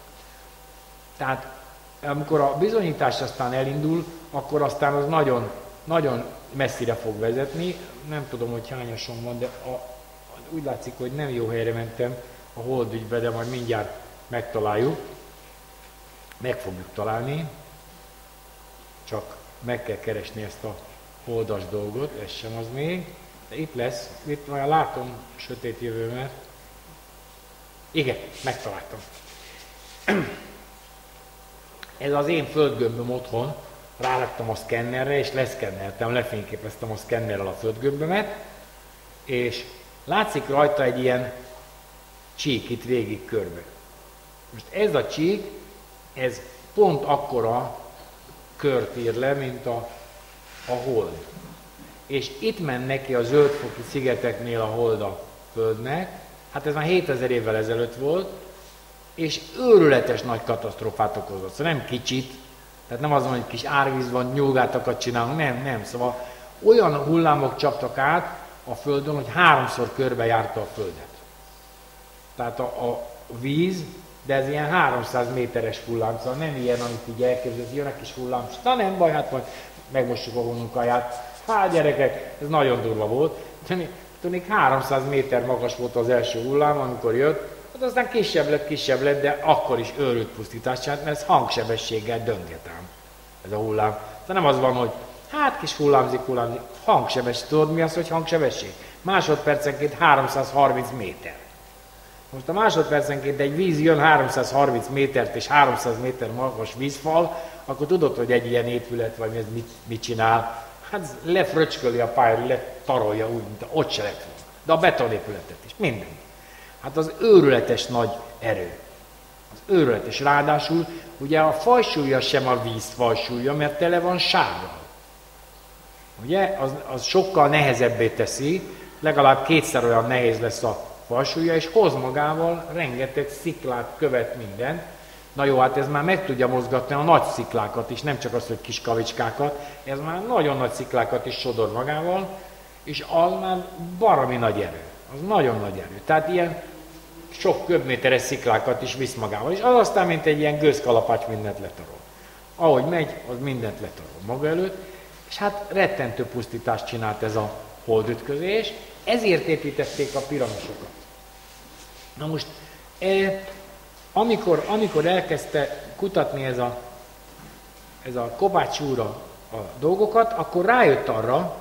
Tehát amikor a bizonyítás aztán elindul, akkor aztán az nagyon, nagyon messzire fog vezetni. Nem tudom, hogy hányason van, de a, úgy látszik, hogy nem jó helyre mentem a holdügybe, de majd mindjárt megtaláljuk. Meg fogjuk találni, csak meg kell keresni ezt a holdas dolgot, ez sem az még. De itt lesz, itt már látom sötét jövőmet. Igen, megtaláltam. Ez az én földgömböm otthon, ráraktam a szkennerre, és leszkenneltem, lefényképeztem a szkennerrel a földgömbömet, és látszik rajta egy ilyen csík itt végig körbe. Most ez a csík, ez pont akkora kört ír le, mint a, a hold. És itt ment neki a zöldfoki szigeteknél a hold a Földnek, hát ez már 7000 évvel ezelőtt volt, és őrületes nagy katasztrófát okozott. Szóval nem kicsit, tehát nem az van, hogy kis árvíz van, nyugátakat csinálunk, nem, nem. Szóval olyan hullámok csaptak át a Földön, hogy háromszor körbe járta a Földet. Tehát a, a víz, de ez ilyen 300 méteres hullám, szóval nem ilyen, amit így elképzelsz, jön egy kis hullám, na nem baj, hát majd megmossuk a honunkaját. Hát gyerekek, ez nagyon durva volt. Tudnék, 300 méter magas volt az első hullám, amikor jött, Hát aztán kisebb lett, kisebb lett, de akkor is őrült pusztítást csinált, mert ez hangsebességgel döngetám, ez a hullám. Tehát nem az van, hogy hát kis hullámzik, hullámzik, hangsebesség. Tudod mi az, hogy hangsebesség? Másodpercenként 330 méter. Most a másodpercenként egy víz jön 330 métert és 300 méter magas vízfal, akkor tudod, hogy egy ilyen épület, vagy ez mit, mit csinál. Hát lefröcsköli a pályára, letarolja úgy, mint ott se lett volna. De a betonépületet is, minden. Hát az őrületes nagy erő. Az őrületes. Ráadásul ugye a fajsúlya sem a víz fajsúlya, mert tele van sárral. Ugye? Az, az sokkal nehezebbé teszi, legalább kétszer olyan nehéz lesz a fajsúlya, és hoz magával rengeteg sziklát, követ mindent. Na jó, hát ez már meg tudja mozgatni a nagy sziklákat is, nem csak az, hogy kis kavicskákat, ez már nagyon nagy sziklákat is sodor magával, és az már baromi nagy erő. Az nagyon nagy erő. Tehát ilyen sok köbméteres sziklákat is visz magával, és az aztán, mint egy ilyen gőzkalapács mindent letarol. Ahogy megy, az mindent letarol maga előtt, és hát rettentő pusztítást csinált ez a holdütközés, ezért építették a piramisokat. Na most, e, amikor, amikor elkezdte kutatni ez a, ez a Kovács úr a, dolgokat, akkor rájött arra,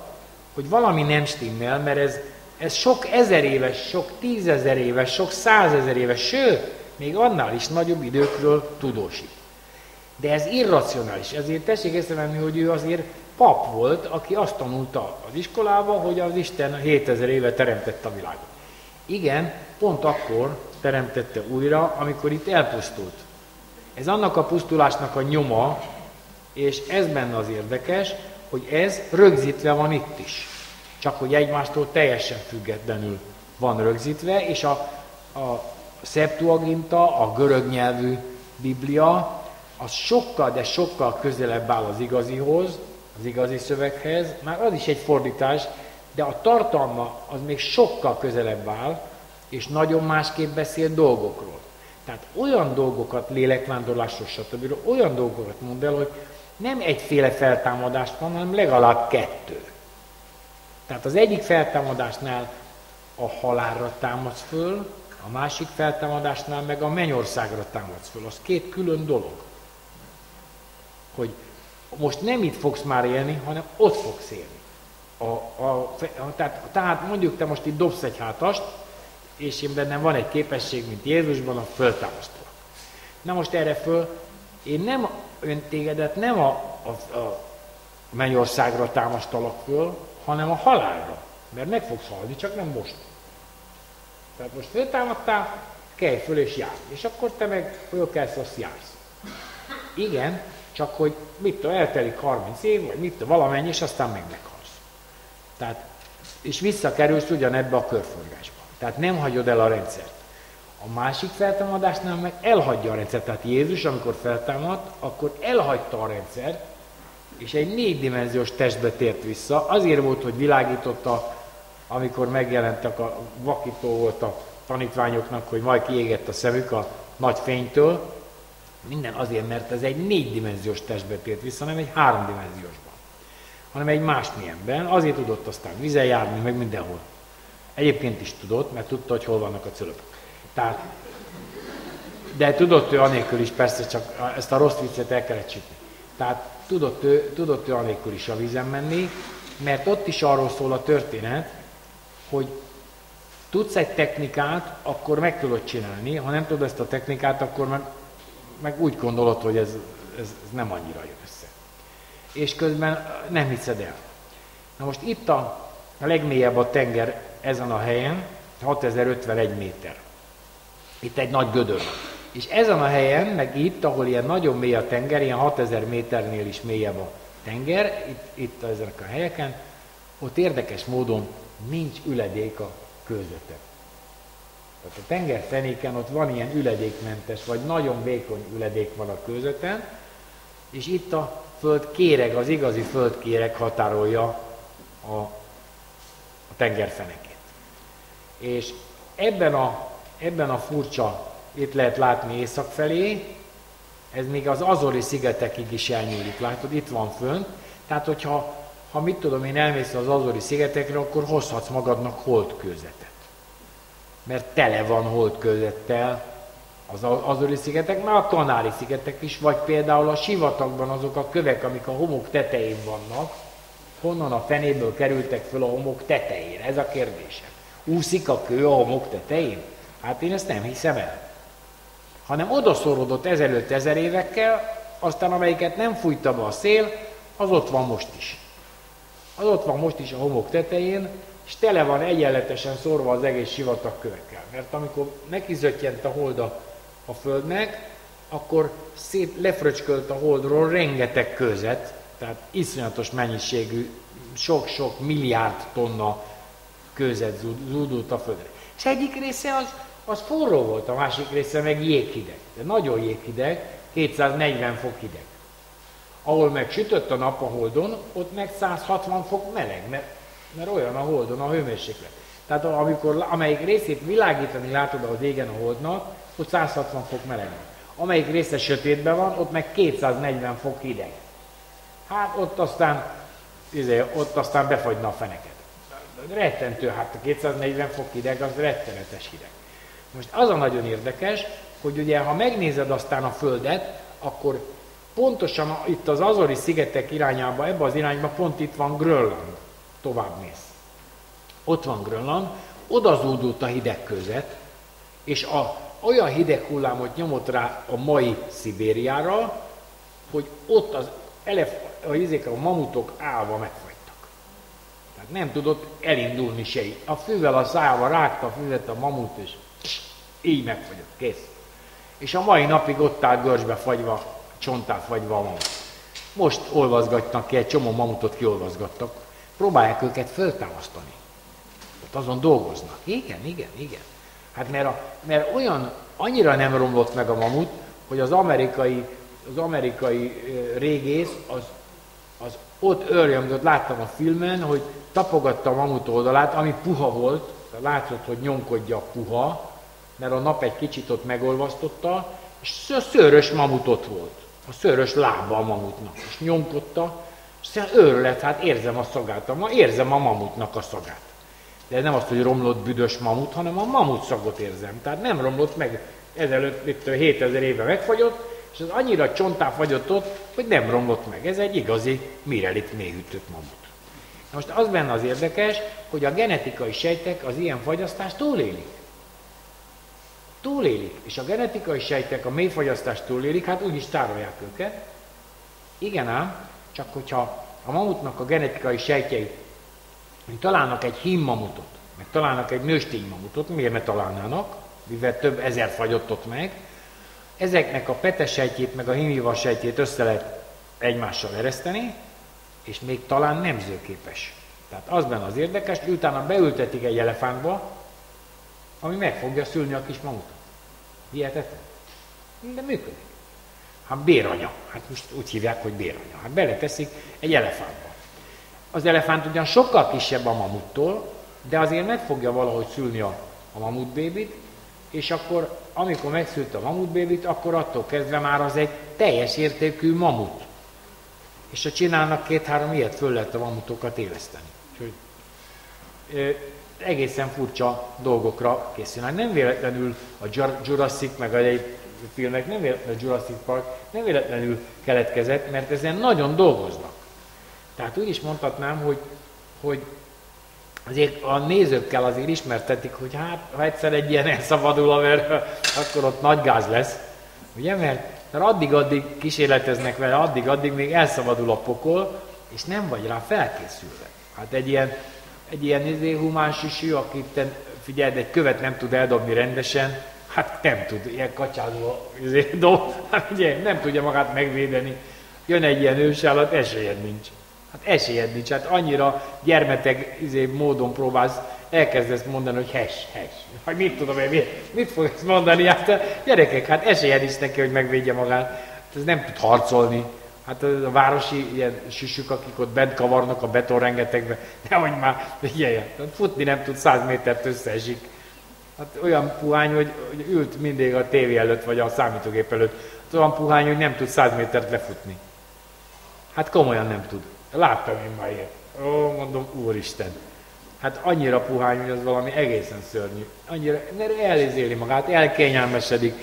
hogy valami nem stimmel, mert ez, ez sok ezer éves, sok tízezer éves, sok százezer éves, sőt, még annál is nagyobb időkről tudósít. De ez irracionális, ezért tessék észrevenni, hogy ő azért pap volt, aki azt tanulta az iskolába, hogy az Isten 7000 éve teremtette a világot. Igen, pont akkor teremtette újra, amikor itt elpusztult. Ez annak a pusztulásnak a nyoma, és ez benne az érdekes, hogy ez rögzítve van itt is. Csak hogy egymástól teljesen függetlenül van rögzítve, és a, a Septuaginta, a görög nyelvű Biblia, az sokkal, de sokkal közelebb áll az igazihoz, az igazi szöveghez, már az is egy fordítás, de a tartalma az még sokkal közelebb áll, és nagyon másképp beszél dolgokról. Tehát olyan dolgokat, lélekvándorlásról, stb. olyan dolgokat mond el, hogy nem egyféle feltámadást van, hanem legalább kettő. Tehát az egyik feltámadásnál a halálra támadsz föl, a másik feltámadásnál meg a mennyországra támadsz föl. Az két külön dolog. Hogy most nem itt fogsz már élni, hanem ott fogsz élni. A, a, a, tehát, tehát mondjuk te most itt dobsz egy hátast, és én bennem van egy képesség, mint Jézusban, a föltámasztó. Na most erre föl, én nem ön tégedet nem a, a, a mennyországra támasztalak föl, hanem a halálra. Mert meg fogsz halni, csak nem most. Tehát most föltámadtál, kelj föl és járj. És akkor te meg fölkelsz, azt jársz. Igen, csak hogy mit tudom, eltelik 30 év, vagy mit tudom, valamennyi, és aztán meg meghalsz. Tehát, és visszakerülsz ugyanebbe a körforgásba. Tehát nem hagyod el a rendszert. A másik feltámadásnál meg elhagyja a rendszert. Tehát Jézus, amikor feltámadt, akkor elhagyta a rendszert, és egy négydimenziós testbe tért vissza. Azért volt, hogy világította, amikor megjelentek a vakító volt a tanítványoknak, hogy majd kiégett a szemük a nagy fénytől, minden azért, mert ez egy négydimenziós testbe tért vissza, nem egy háromdimenziósban, hanem egy másmilyenben. Azért tudott aztán vizen járni, meg mindenhol. Egyébként is tudott, mert tudta, hogy hol vannak a cölöpök. Tehát, de tudott ő anélkül is, persze csak ezt a rossz viccet el kellett csípni. Tehát tudott ő, tudott ő anélkül is a vízen menni, mert ott is arról szól a történet, hogy tudsz egy technikát, akkor meg tudod csinálni, ha nem tudod ezt a technikát, akkor meg meg úgy gondolod, hogy ez, ez, ez nem annyira jön össze. És közben nem hiszed el. Na most itt a, a legmélyebb a tenger ezen a helyen, 6051 méter. Itt egy nagy gödör. És ezen a helyen, meg itt, ahol ilyen nagyon mély a tenger, ilyen 6000 méternél is mélyebb a tenger, itt, itt ezek a helyeken, ott érdekes módon nincs üledék a kőzetek. Tehát a tengerfenéken ott van ilyen üledékmentes, vagy nagyon vékony üledék van a közöten, és itt a föld kéreg, az igazi földkéreg határolja a, a tengerfenekét. És ebben a, ebben a furcsa, itt lehet látni észak felé, ez még az Azori szigetekig is elnyúlik, látod, itt van fönt, tehát hogyha ha mit tudom én elmész az Azori szigetekre, akkor hozhatsz magadnak holdkőzetet. mert tele van holdközettel az Azori szigetek, meg a Kanári szigetek is, vagy például a sivatagban azok a kövek, amik a homok tetején vannak, honnan a fenéből kerültek föl a homok tetejére? Ez a kérdésem. Úszik a kő a homok tetején? Hát én ezt nem hiszem el. Hanem odaszorodott ezelőtt ezer évekkel, aztán amelyiket nem fújta be a szél, az ott van most is. Az ott van most is a homok tetején, és tele van egyenletesen szorva az egész sivatag kövekkel. Mert amikor nekizöttyent a hold a, földnek, akkor szép lefröcskölt a holdról rengeteg közet, tehát iszonyatos mennyiségű, sok-sok milliárd tonna közet zúdult a földre. És egyik része az, az forró volt, a másik része meg jéghideg. De nagyon jéghideg, 240 fok hideg. Ahol meg sütött a nap a holdon, ott meg 160 fok meleg, mert, mert olyan a holdon a hőmérséklet. Tehát amikor, amelyik részét világítani látod az égen a holdnak, ott 160 fok meleg Amelyik része sötétben van, ott meg 240 fok hideg. Hát ott aztán, izé, ott aztán befagyna a feneket. Rettentő, hát a 240 fok hideg, az rettenetes hideg. Most az a nagyon érdekes, hogy ugye, ha megnézed aztán a Földet, akkor pontosan itt az Azori szigetek irányába, ebbe az irányba pont itt van Grönland. Tovább mész. Ott van Grönland, oda zúdult a hideg közet, és a, olyan hideg hullámot nyomott rá a mai Szibériára, hogy ott az elef, a, izék, a mamutok állva megfagytak. Tehát nem tudott elindulni se. A fűvel a szájával rágta a füvet a mamut, és így megfagyott, kész. És a mai napig ott áll görcsbe fagyva, csontát fagyva a mamut. Most olvasgatnak ki, egy csomó mamutot kiolvasgattak, próbálják őket föltámasztani. Ott azon dolgoznak. Igen, igen, igen. Hát mert, a, mert olyan, annyira nem romlott meg a mamut, hogy az amerikai, az amerikai régész az, az ott örjömdött, láttam a filmen, hogy tapogatta a mamut oldalát, ami puha volt, látszott, hogy nyomkodja a puha, mert a nap egy kicsit ott megolvasztotta, és szőrös mamut ott volt. A szőrös lába a mamutnak. És nyomkodta, és őrület, hát érzem a szagát, ma érzem a mamutnak a szagát. De nem azt, hogy romlott büdös mamut, hanem a mamut szagot érzem. Tehát nem romlott meg, ezelőtt itt 7000 éve megfagyott, és az annyira csontá fagyott ott, hogy nem romlott meg. Ez egy igazi mirelit mélyütött mamut. Most az benne az érdekes, hogy a genetikai sejtek az ilyen fagyasztást túlélik túlélik, és a genetikai sejtek a mélyfogyasztást túlélik, hát úgyis tárolják őket. Igen ám, csak hogyha a mamutnak a genetikai sejtjei találnak egy hímmamutot, meg találnak egy nőstény mamutot, miért ne találnának, mivel több ezer fagyott ott meg, ezeknek a petesejtjét meg a hímivas sejtjét össze lehet egymással ereszteni, és még talán nemzőképes. Tehát az benne az érdekes, hogy utána beültetik egy elefántba, ami meg fogja szülni a kis mamutot. Hihetetlen? De működik. Hát béranya. Hát most úgy hívják, hogy béranya. Hát beleteszik egy elefántba. Az elefánt ugyan sokkal kisebb a mamuttól, de azért meg fogja valahogy szülni a, a mamutbébit, és akkor, amikor megszült a mamutbébit, akkor attól kezdve már az egy teljes értékű mamut. És ha csinálnak két-három ilyet, föl lehet a mamutokat éleszteni. Úgyhogy, egészen furcsa dolgokra készülnek. Nem véletlenül a Jurassic, meg a filmek, nem véletlenül a Jurassic Park, nem véletlenül keletkezett, mert ezen nagyon dolgoznak. Tehát úgy is mondhatnám, hogy, hogy azért a nézőkkel azért ismertetik, hogy hát, ha egyszer egy ilyen elszabadul a ver, akkor ott nagy gáz lesz. Ugye, mert, mert addig-addig kísérleteznek vele, addig-addig még elszabadul a pokol, és nem vagy rá felkészülve. Hát egy ilyen egy ilyen izé, humán sisű, aki te, figyeld, egy követ nem tud eldobni rendesen, hát nem tud, ilyen kacsázó izé, dob, hát ugye, nem tudja magát megvédeni. Jön egy ilyen ősállat, esélyed nincs. Hát esélyed nincs, hát annyira gyermeteg izé, módon próbálsz, elkezdesz mondani, hogy hes, hes. Vagy mit tudom én, mit, mit fogsz mondani, hát gyerekek, hát esélyed is neki, hogy megvédje magát. Hát ez nem tud harcolni, Hát a városi ilyen süsük, akik ott bent kavarnak a beton rengetegbe, nehogy már, ilyen, futni nem tud, száz métert összeesik. Hát olyan puhány, hogy, hogy ült mindig a tévé előtt, vagy a számítógép előtt. Hát olyan puhány, hogy nem tud száz métert lefutni. Hát komolyan nem tud. Láttam én már ilyet. Ó, mondom, úristen. Hát annyira puhány, hogy az valami egészen szörnyű. Annyira elizéli magát, elkényelmesedik.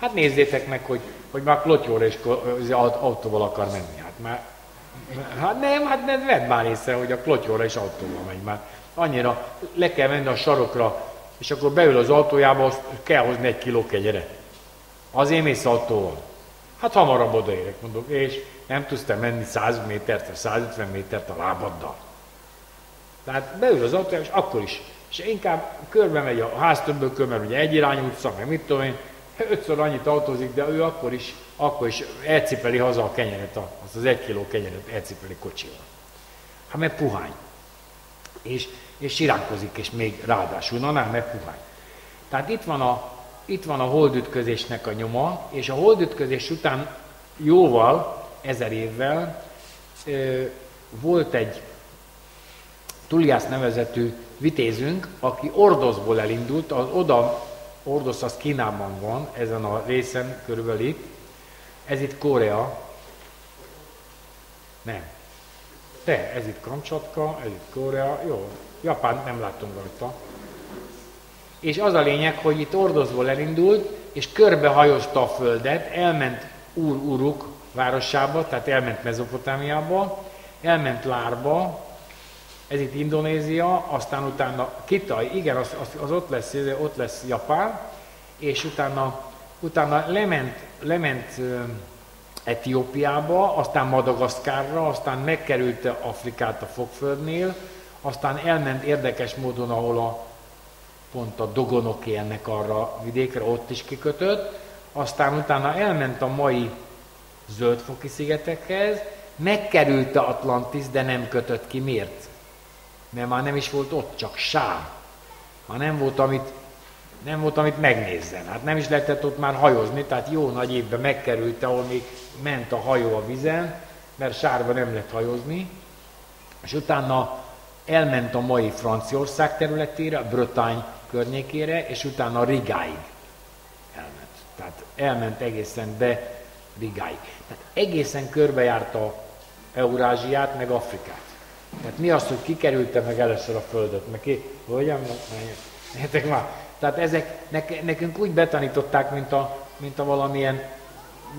Hát nézzétek meg, hogy, hogy már klotyóra is autóval akar menni. Hát már Hát nem, hát nem vedd már észre, hogy a klotyóra is autóval megy már. Annyira le kell menni a sarokra, és akkor beül az autójába, azt kell hozni egy kiló kegyere. Azért mész autóval. Hát hamarabb odaérek, mondom, és nem tudsz te menni 100 métert, vagy 150 métert a lábaddal. Tehát beül az autójába, és akkor is. És inkább körbe megy a háztöbbökön, mert ugye egyirányú utca, meg mit tudom én, ötször annyit autózik, de ő akkor is, akkor is elcipeli haza a kenyeret, az az egy kiló kenyeret elcipeli kocsival. Hát mert puhány. És, és siránkozik, és még ráadásul, na nem, mert puhány. Tehát itt van a, itt van a holdütközésnek a nyoma, és a holdütközés után jóval, ezer évvel volt egy Tuliász nevezetű vitézünk, aki Ordoszból elindult, az oda Ordosz az Kínában van, ezen a részen körülbelül. Ez itt Korea. Nem. Te, ez itt Kamcsatka, ez itt Korea. Jó, Japán nem látom rajta. És az a lényeg, hogy itt Ordoszból elindult, és körbehajózta a földet, elment Úr-Uruk városába, tehát elment Mezopotámiába, elment Lárba, ez itt Indonézia, aztán utána Kitaj, igen, az, az, az ott, lesz, ott lesz Japán, és utána, utána lement, lement Etiópiába, aztán Madagaszkárra, aztán megkerülte Afrikát a fogföldnél, aztán elment érdekes módon, ahol a, pont a dogonok élnek arra vidékre, ott is kikötött, aztán utána elment a mai zöldfoki szigetekhez, megkerülte Atlantis, de nem kötött ki. Miért? mert már nem is volt ott, csak sám. Már nem volt, amit, nem volt, amit megnézzen. Hát nem is lehetett ott már hajózni, tehát jó nagy évben megkerült, ahol még ment a hajó a vizen, mert sárba nem lehet hajózni, és utána elment a mai Franciaország területére, a Bretagne környékére, és utána Rigáig elment. Tehát elment egészen be Rigáig. Tehát egészen körbejárta Eurázsiát, meg Afrikát. Tehát mi az, hogy kikerülte meg először a Földet? Meg ki, hogyan? Értek már? Tehát ezek nekünk úgy betanították, mint a, mint a valamilyen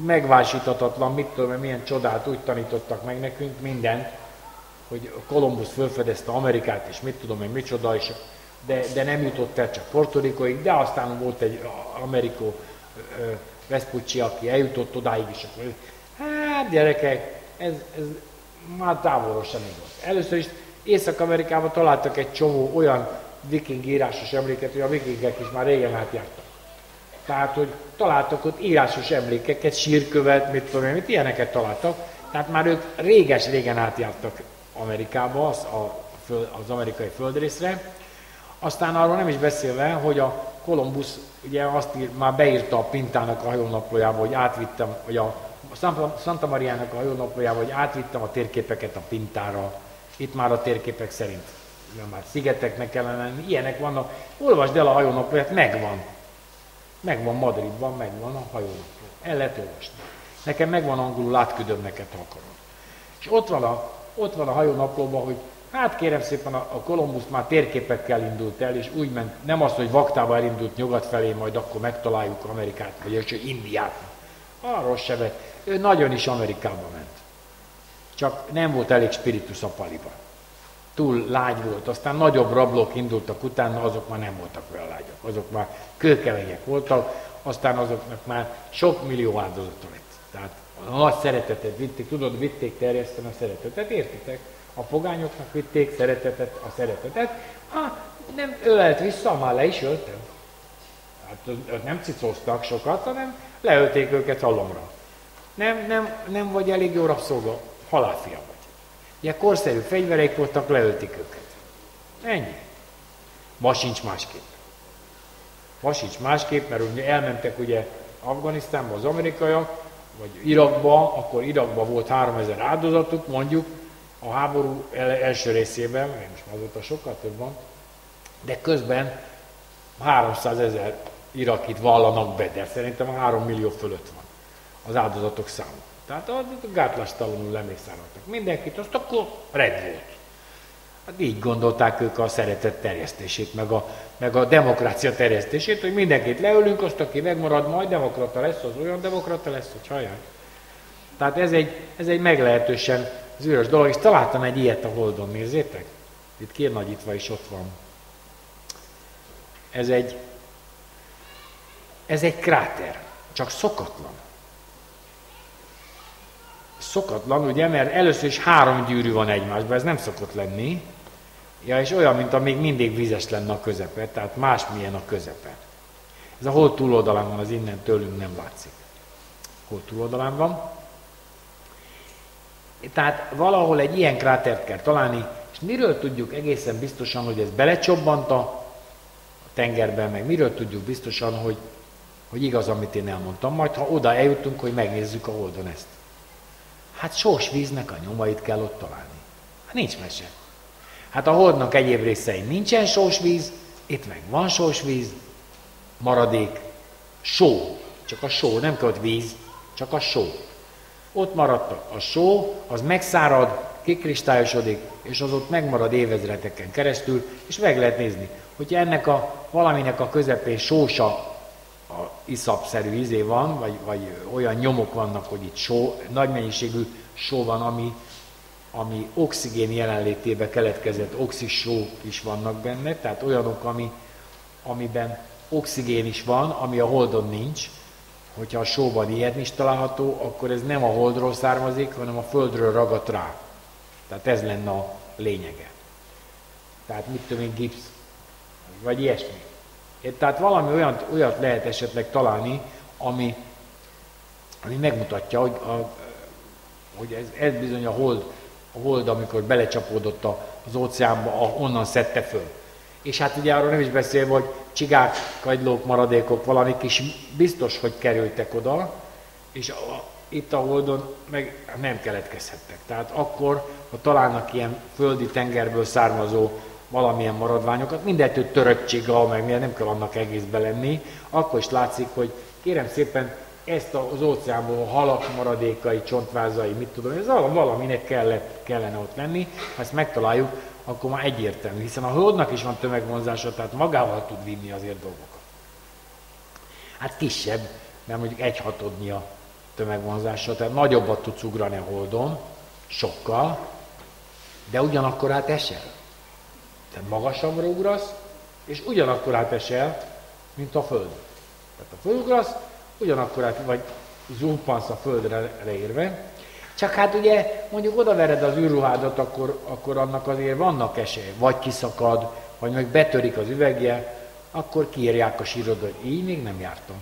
megvásítatatlan, mit tudom, milyen csodát úgy tanítottak meg nekünk mindent, hogy Kolumbusz felfedezte Amerikát, és mit tudom én, micsoda, és, de, de nem jutott el csak Portorikoig, de aztán volt egy Amerikó Vespucci, aki eljutott odáig, és akkor, hát gyerekek, ez, ez már távolról sem igaz. Először is Észak-Amerikában találtak egy csomó olyan viking írásos emléket, hogy a vikingek is már régen átjártak. Tehát, hogy találtak ott írásos emlékeket, sírkövet, mit tudom én, mit ilyeneket találtak. Tehát már ők réges-régen átjártak Amerikába, az, a, az amerikai földrészre. Aztán arról nem is beszélve, hogy a Kolumbusz ugye azt ír, már beírta a Pintának a hajónaplójába, hogy átvittem, hogy a Santa Mariának a hajónaplójába, hogy átvittem a térképeket a Pintára. Itt már a térképek szerint már szigeteknek kellene lenni, ilyenek vannak. Olvasd el a hajónaplóját, megvan. Megvan Madridban, megvan a hajónapló. El lehet olvasni. Nekem megvan angolul, átküldöm neked, ha akarod. És ott van a, ott van a hajónaplóban, hogy hát kérem szépen a, a Kolumbusz már térképekkel indult el, és úgy ment, nem az, hogy vaktába elindult nyugat felé, majd akkor megtaláljuk Amerikát, vagy Indiát. Arról se vett. Ő nagyon is Amerikába ment. Csak nem volt elég spiritus a paliban. Túl lágy volt, aztán nagyobb rablók indultak utána, azok már nem voltak olyan lágyak, azok már kőkemények voltak, aztán azoknak már sok millió áldozata lett. Tehát a nagy szeretetet vitték, tudod, vitték terjeszteni a szeretetet, értitek? A fogányoknak vitték szeretetet, a szeretetet. Ha nem ölelt vissza, már le is öltem. Hát nem cicoztak sokat, hanem leölték őket halomra. Nem, nem, nem vagy elég jó rabszolga, halálfia vagy. Ugye korszerű fegyvereik voltak, leöltik őket. Ennyi. Ma sincs másképp. Ma sincs másképp, mert ugye elmentek ugye Afganisztánba az amerikaiak, vagy Irakba, akkor Irakba volt 3000 áldozatuk, mondjuk, a háború első részében, most már azóta sokkal több van, de közben 300 ezer irakit vallanak be, de szerintem 3 millió fölött van az áldozatok száma. Tehát a gátlástalanul lemészároltak mindenkit, azt akkor red volt. Hát így gondolták ők a szeretet terjesztését, meg a, meg a demokrácia terjesztését, hogy mindenkit leülünk, azt aki megmarad, majd demokrata lesz, az olyan demokrata lesz, hogy hajjaj. Tehát ez egy, ez egy meglehetősen zűrös dolog, és találtam egy ilyet a Holdon, nézzétek? Itt kérnagyítva is ott van. Ez egy, ez egy kráter, csak szokatlan. Szokatlan, ugye, mert először is három gyűrű van egymásban, ez nem szokott lenni. Ja, és olyan, mint amíg mindig vizes lenne a közepe, tehát másmilyen a közepe. Ez a hold túloldalán van, az innen tőlünk nem látszik. Hold túloldalán van. Tehát valahol egy ilyen krátert kell találni, és miről tudjuk egészen biztosan, hogy ez belecsobbant a tengerben, meg miről tudjuk biztosan, hogy, hogy igaz, amit én elmondtam, majd ha oda eljutunk, hogy megnézzük a holdon ezt. Hát sós víznek a nyomait kell ott találni. Hát nincs mese. Hát a holdnak egyéb részein nincsen sós víz, itt meg van sós víz, maradék, só, csak a só, nem kell ott víz, csak a só. Ott maradt a só, az megszárad, kikristályosodik, és az ott megmarad évezredeken keresztül, és meg lehet nézni, hogy ennek a valaminek a közepén sósa a iszapszerű izé van, vagy, vagy olyan nyomok vannak, hogy itt só, nagy mennyiségű só van, ami, ami oxigén jelenlétében keletkezett oxisó is vannak benne, tehát olyanok, ami, amiben oxigén is van, ami a holdon nincs, hogyha a sóban ilyen is található, akkor ez nem a holdról származik, hanem a földről ragadt rá. Tehát ez lenne a lényege. Tehát mit tudom én, gipsz, vagy ilyesmi. Tehát valami olyan, olyat lehet esetleg találni, ami, ami megmutatja, hogy, a, hogy ez, ez bizony a hold, a hold, amikor belecsapódott az óceánba, onnan szedte föl. És hát ugye arról nem is beszélve, hogy csigák, kagylók, maradékok, valamik is biztos, hogy kerültek oda, és a, itt a Holdon meg nem keletkezhettek. Tehát akkor, ha találnak ilyen földi tengerből származó valamilyen maradványokat, mindentől törött csiga, meg milyen nem kell annak egészbe lenni, akkor is látszik, hogy kérem szépen ezt az óceánból halak maradékai, csontvázai, mit tudom, ez valaminek kellett, kellene ott lenni, ha ezt megtaláljuk, akkor már egyértelmű, hiszen a Holdnak is van tömegvonzása, tehát magával tud vinni azért dolgokat. Hát kisebb, mert mondjuk egy hatodnyi a tömegvonzása, tehát nagyobbat tudsz ugrani a Holdon, sokkal, de ugyanakkor át esel. Tehát magasabbra ugrasz, és ugyanakkor át esel, mint a Föld. Tehát a földugrasz, ugyanakkor át, vagy zúpansz a Földre leérve, csak hát ugye mondjuk oda vered az űrruhádat, akkor, akkor annak azért vannak esély. Vagy kiszakad, vagy meg betörik az üvegje, akkor kiírják a sírod, hogy így még nem jártam.